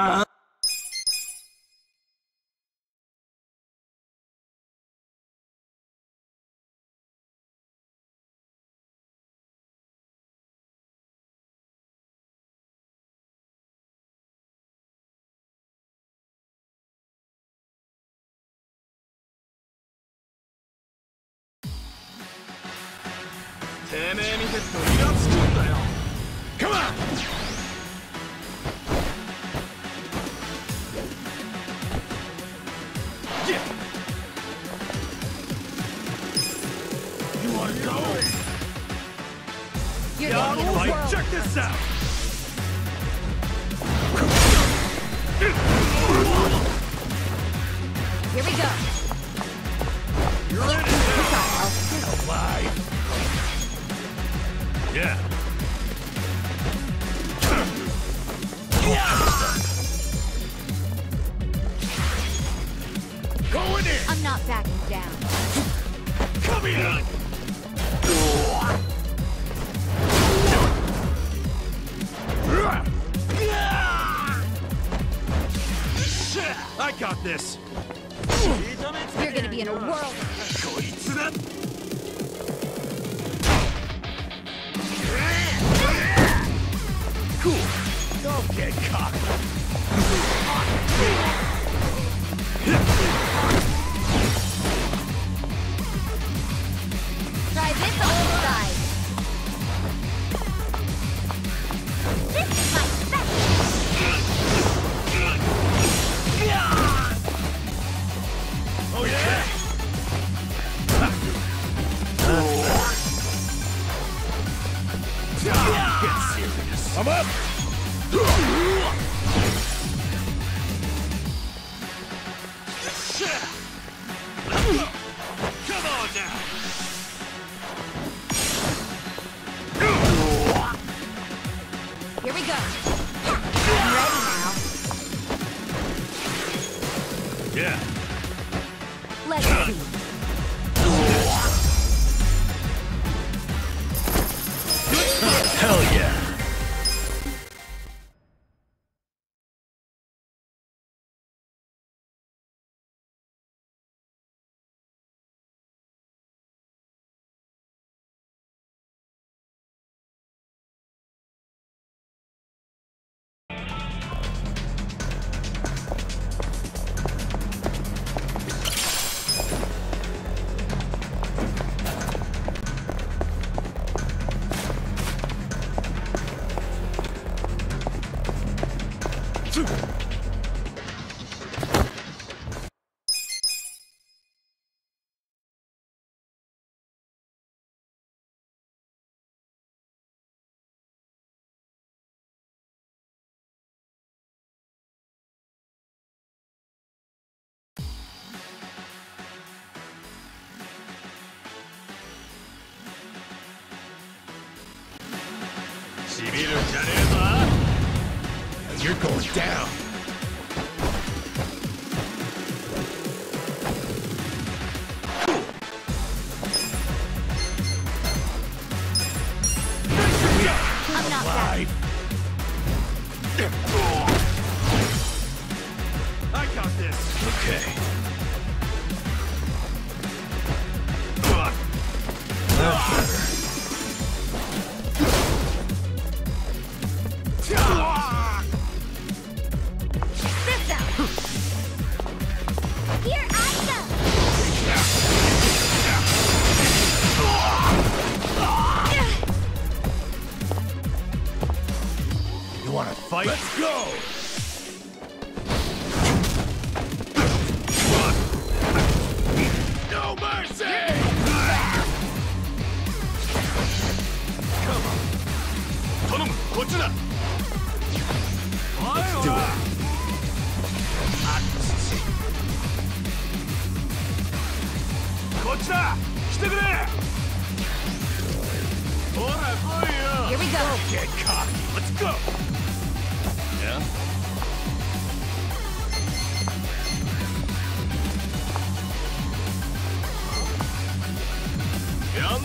あてめえ見てるとイラつくんだよ。カモン this out! You're going down.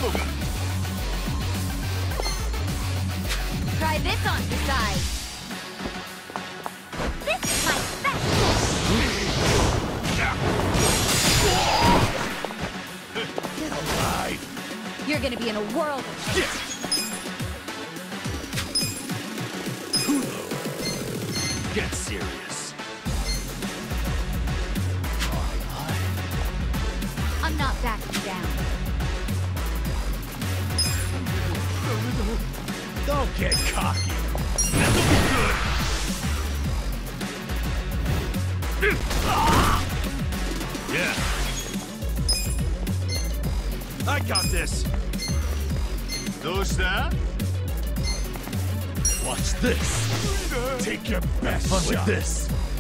Try this on for size. This is my best. Get alive. You're gonna be in a world. Yeah. this.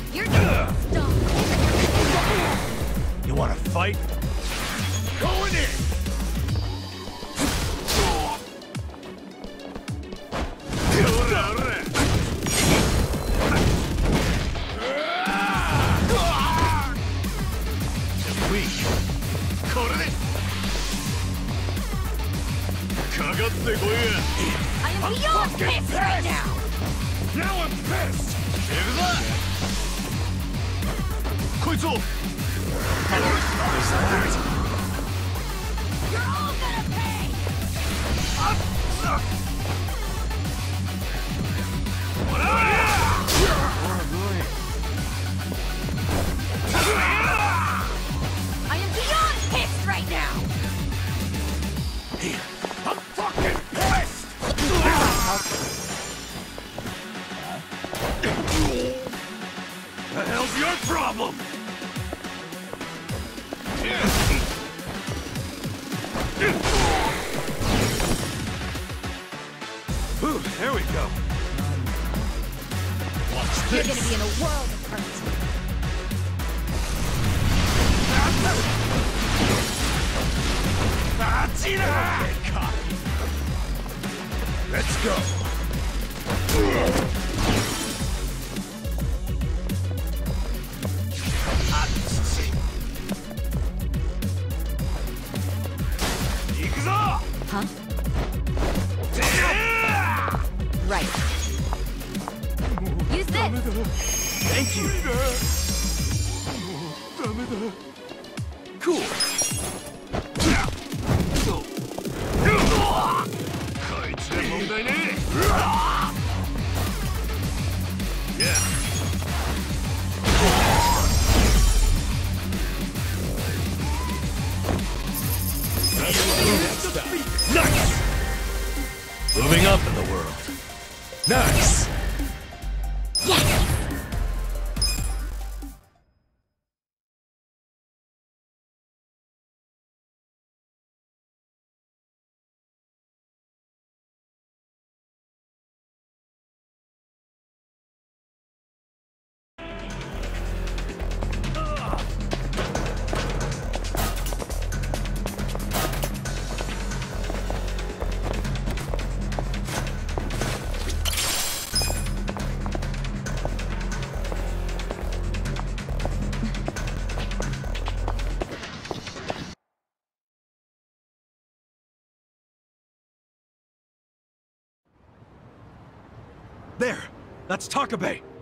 That's Takabe.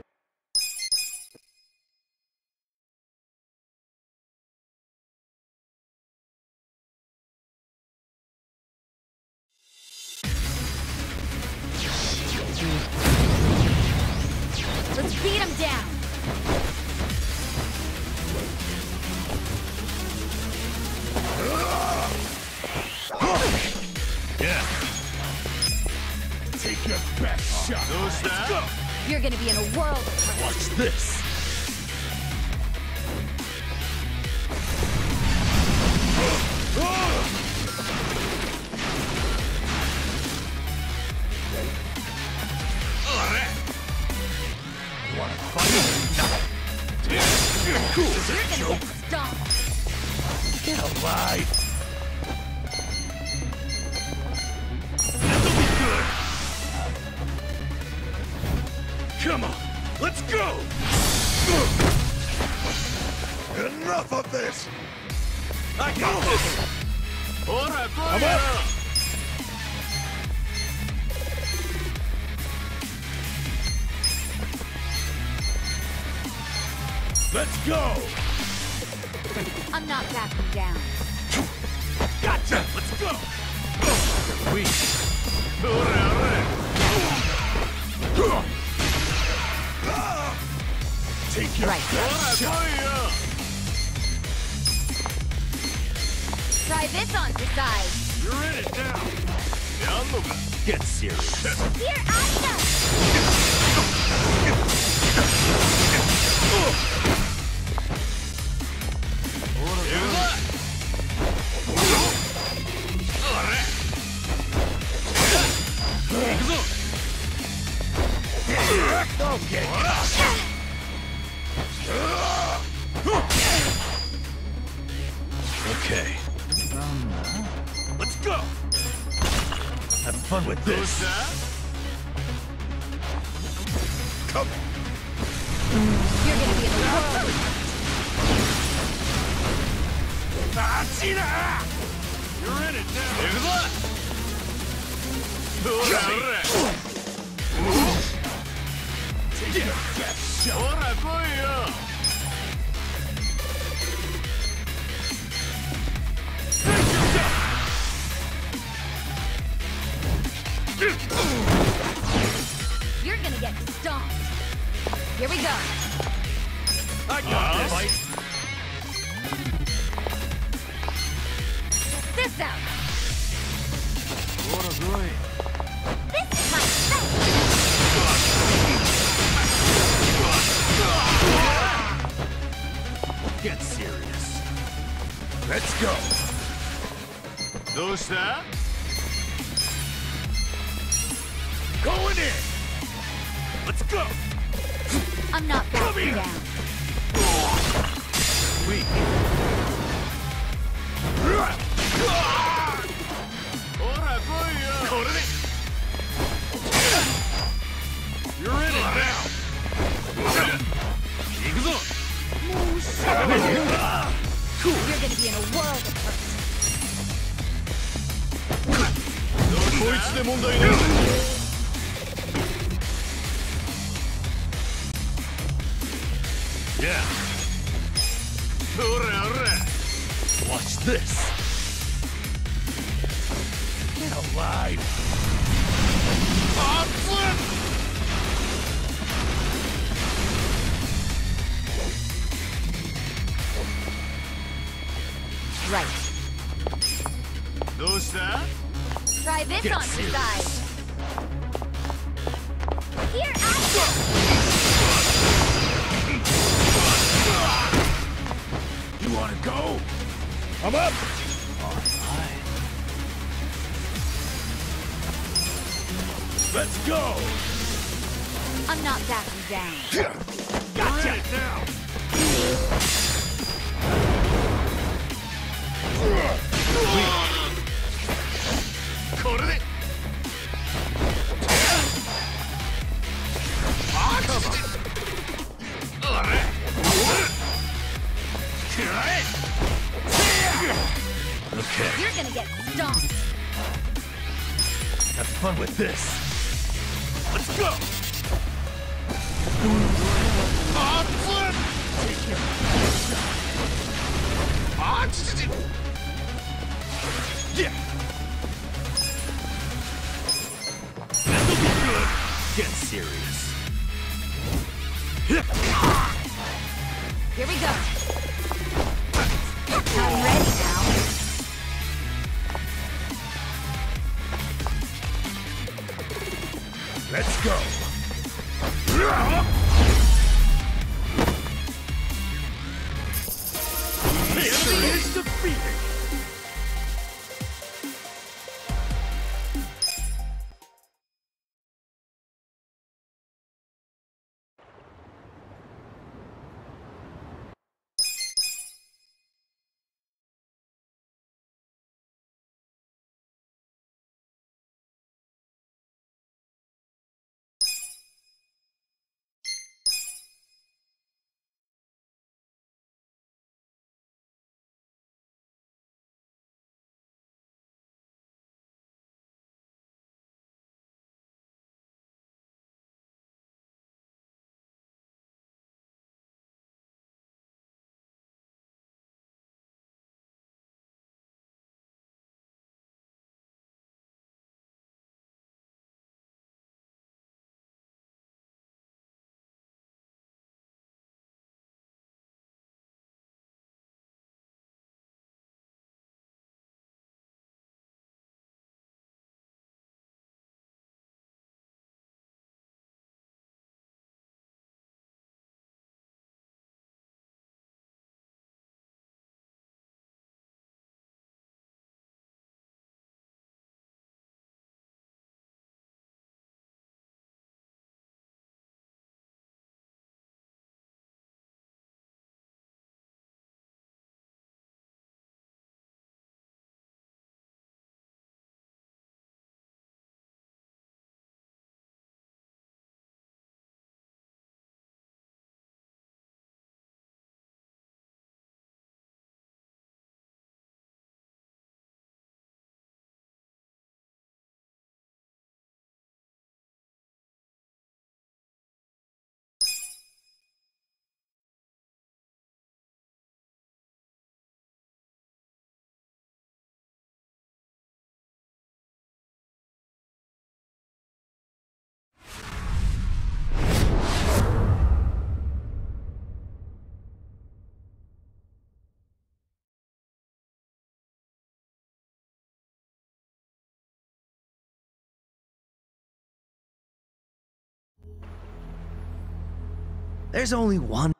There's only one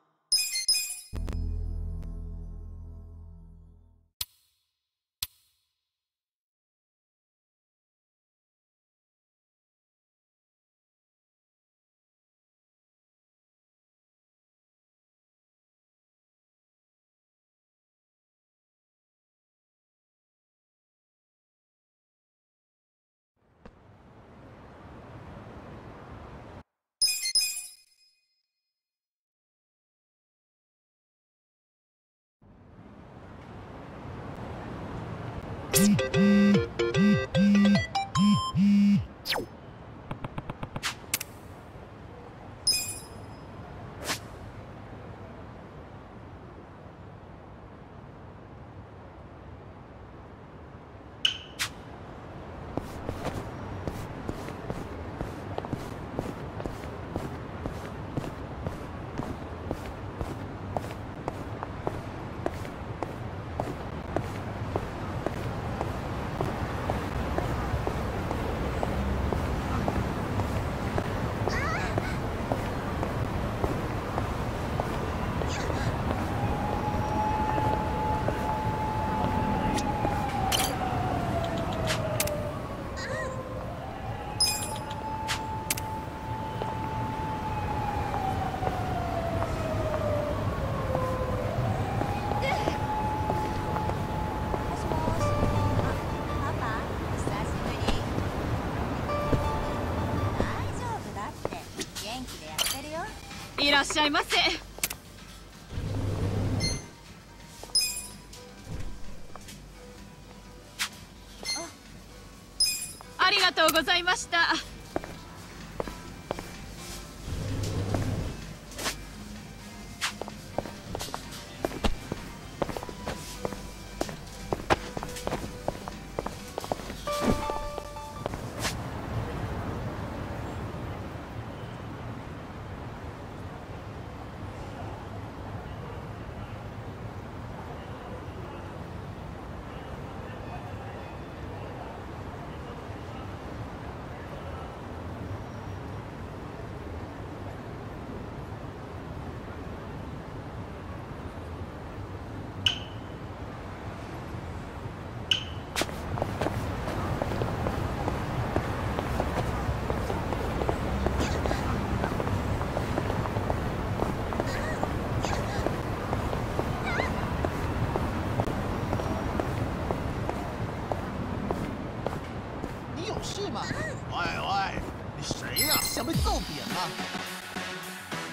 ピッピッピッ。しゃいませ。ありがとうございました。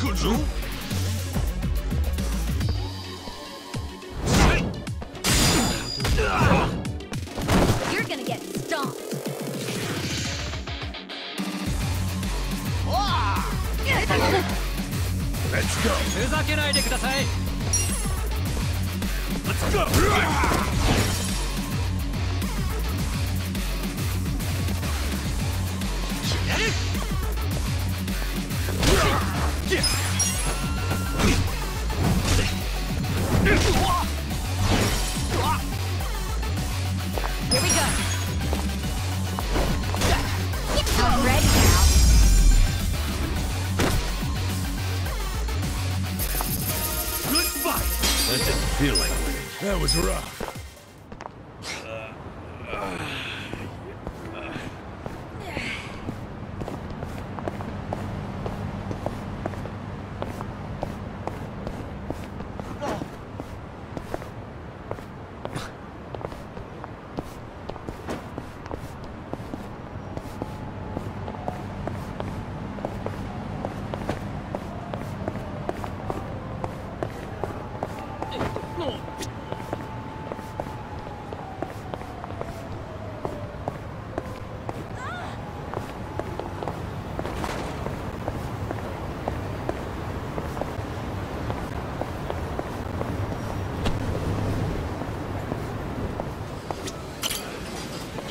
可如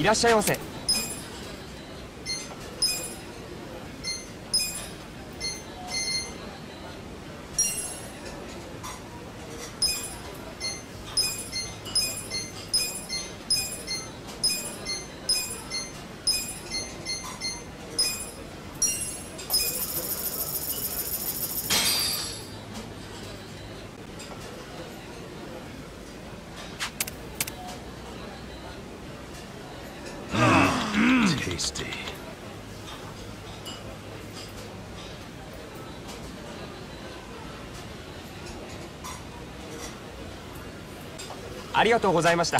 らっしゃいませ。ありがとうございました。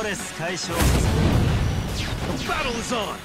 バトルゾーン。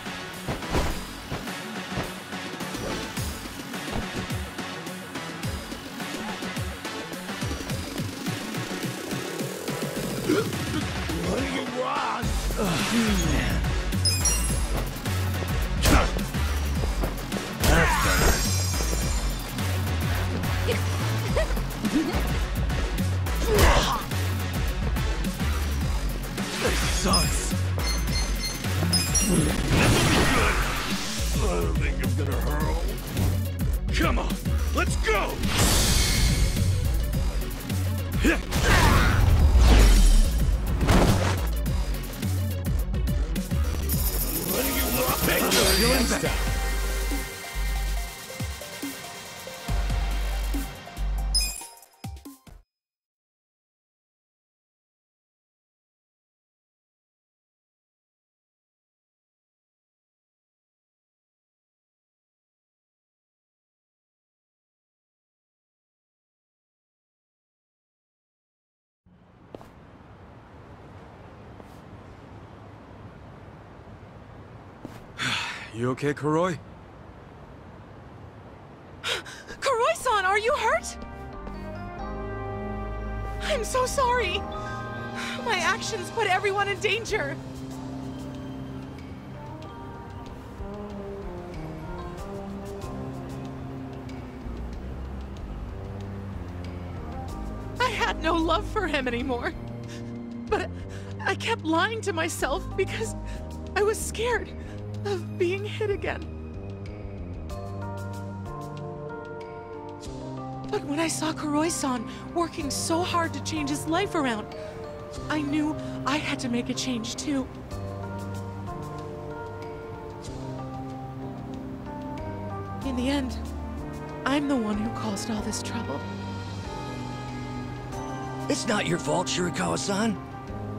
You okay, Kuroi? Kuroi-san, are you hurt? I'm so sorry. My actions put everyone in danger. I had no love for him anymore. But I kept lying to myself because I was scared of being hit again. But when I saw Kuroi-san working so hard to change his life around, I knew I had to make a change too. In the end, I'm the one who caused all this trouble. It's not your fault, Shirakawa-san.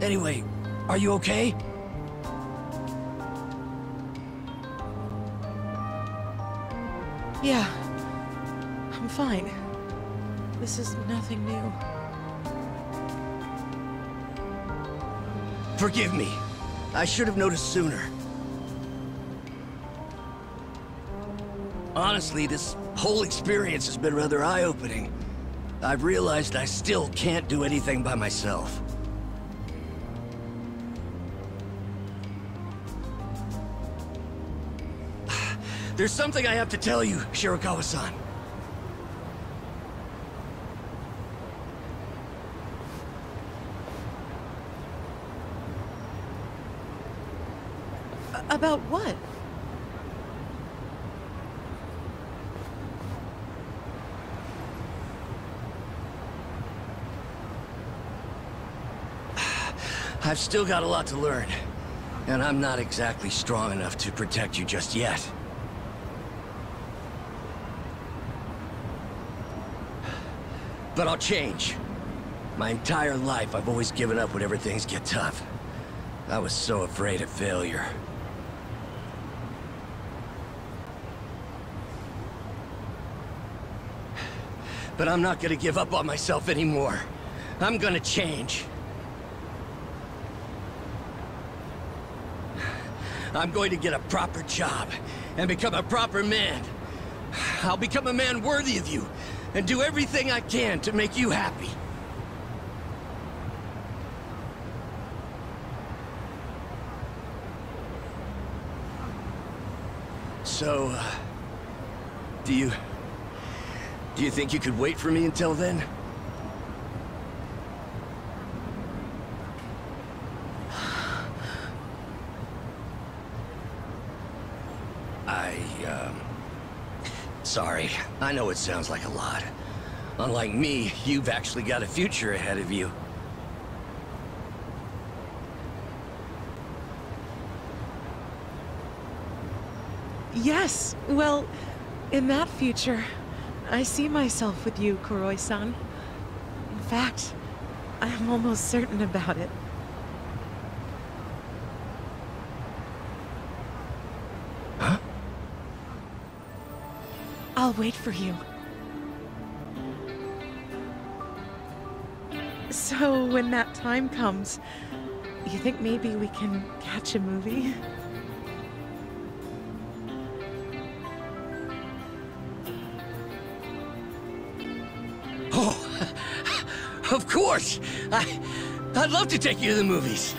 Anyway, are you okay? Yeah, I'm fine. This is nothing new. Forgive me. I should have noticed sooner. Honestly, this whole experience has been rather eye-opening. I've realized I still can't do anything by myself. There's something I have to tell you, Shirakawa-san. About what? I've still got a lot to learn. And I'm not exactly strong enough to protect you just yet. But I'll change. My entire life, I've always given up whenever things get tough. I was so afraid of failure. But I'm not gonna give up on myself anymore. I'm gonna change. I'm going to get a proper job and become a proper man. I'll become a man worthy of you and do everything I can to make you happy. So, uh, do you... Do you think you could wait for me until then? I, um... Sorry. I know it sounds like a lot. Unlike me, you've actually got a future ahead of you. Yes, well, in that future, I see myself with you, Kuroi-san. In fact, I'm almost certain about it. I'll wait for you. So when that time comes, You think maybe we can catch a movie? Oh, of course. I, I'd love to take you to the movies.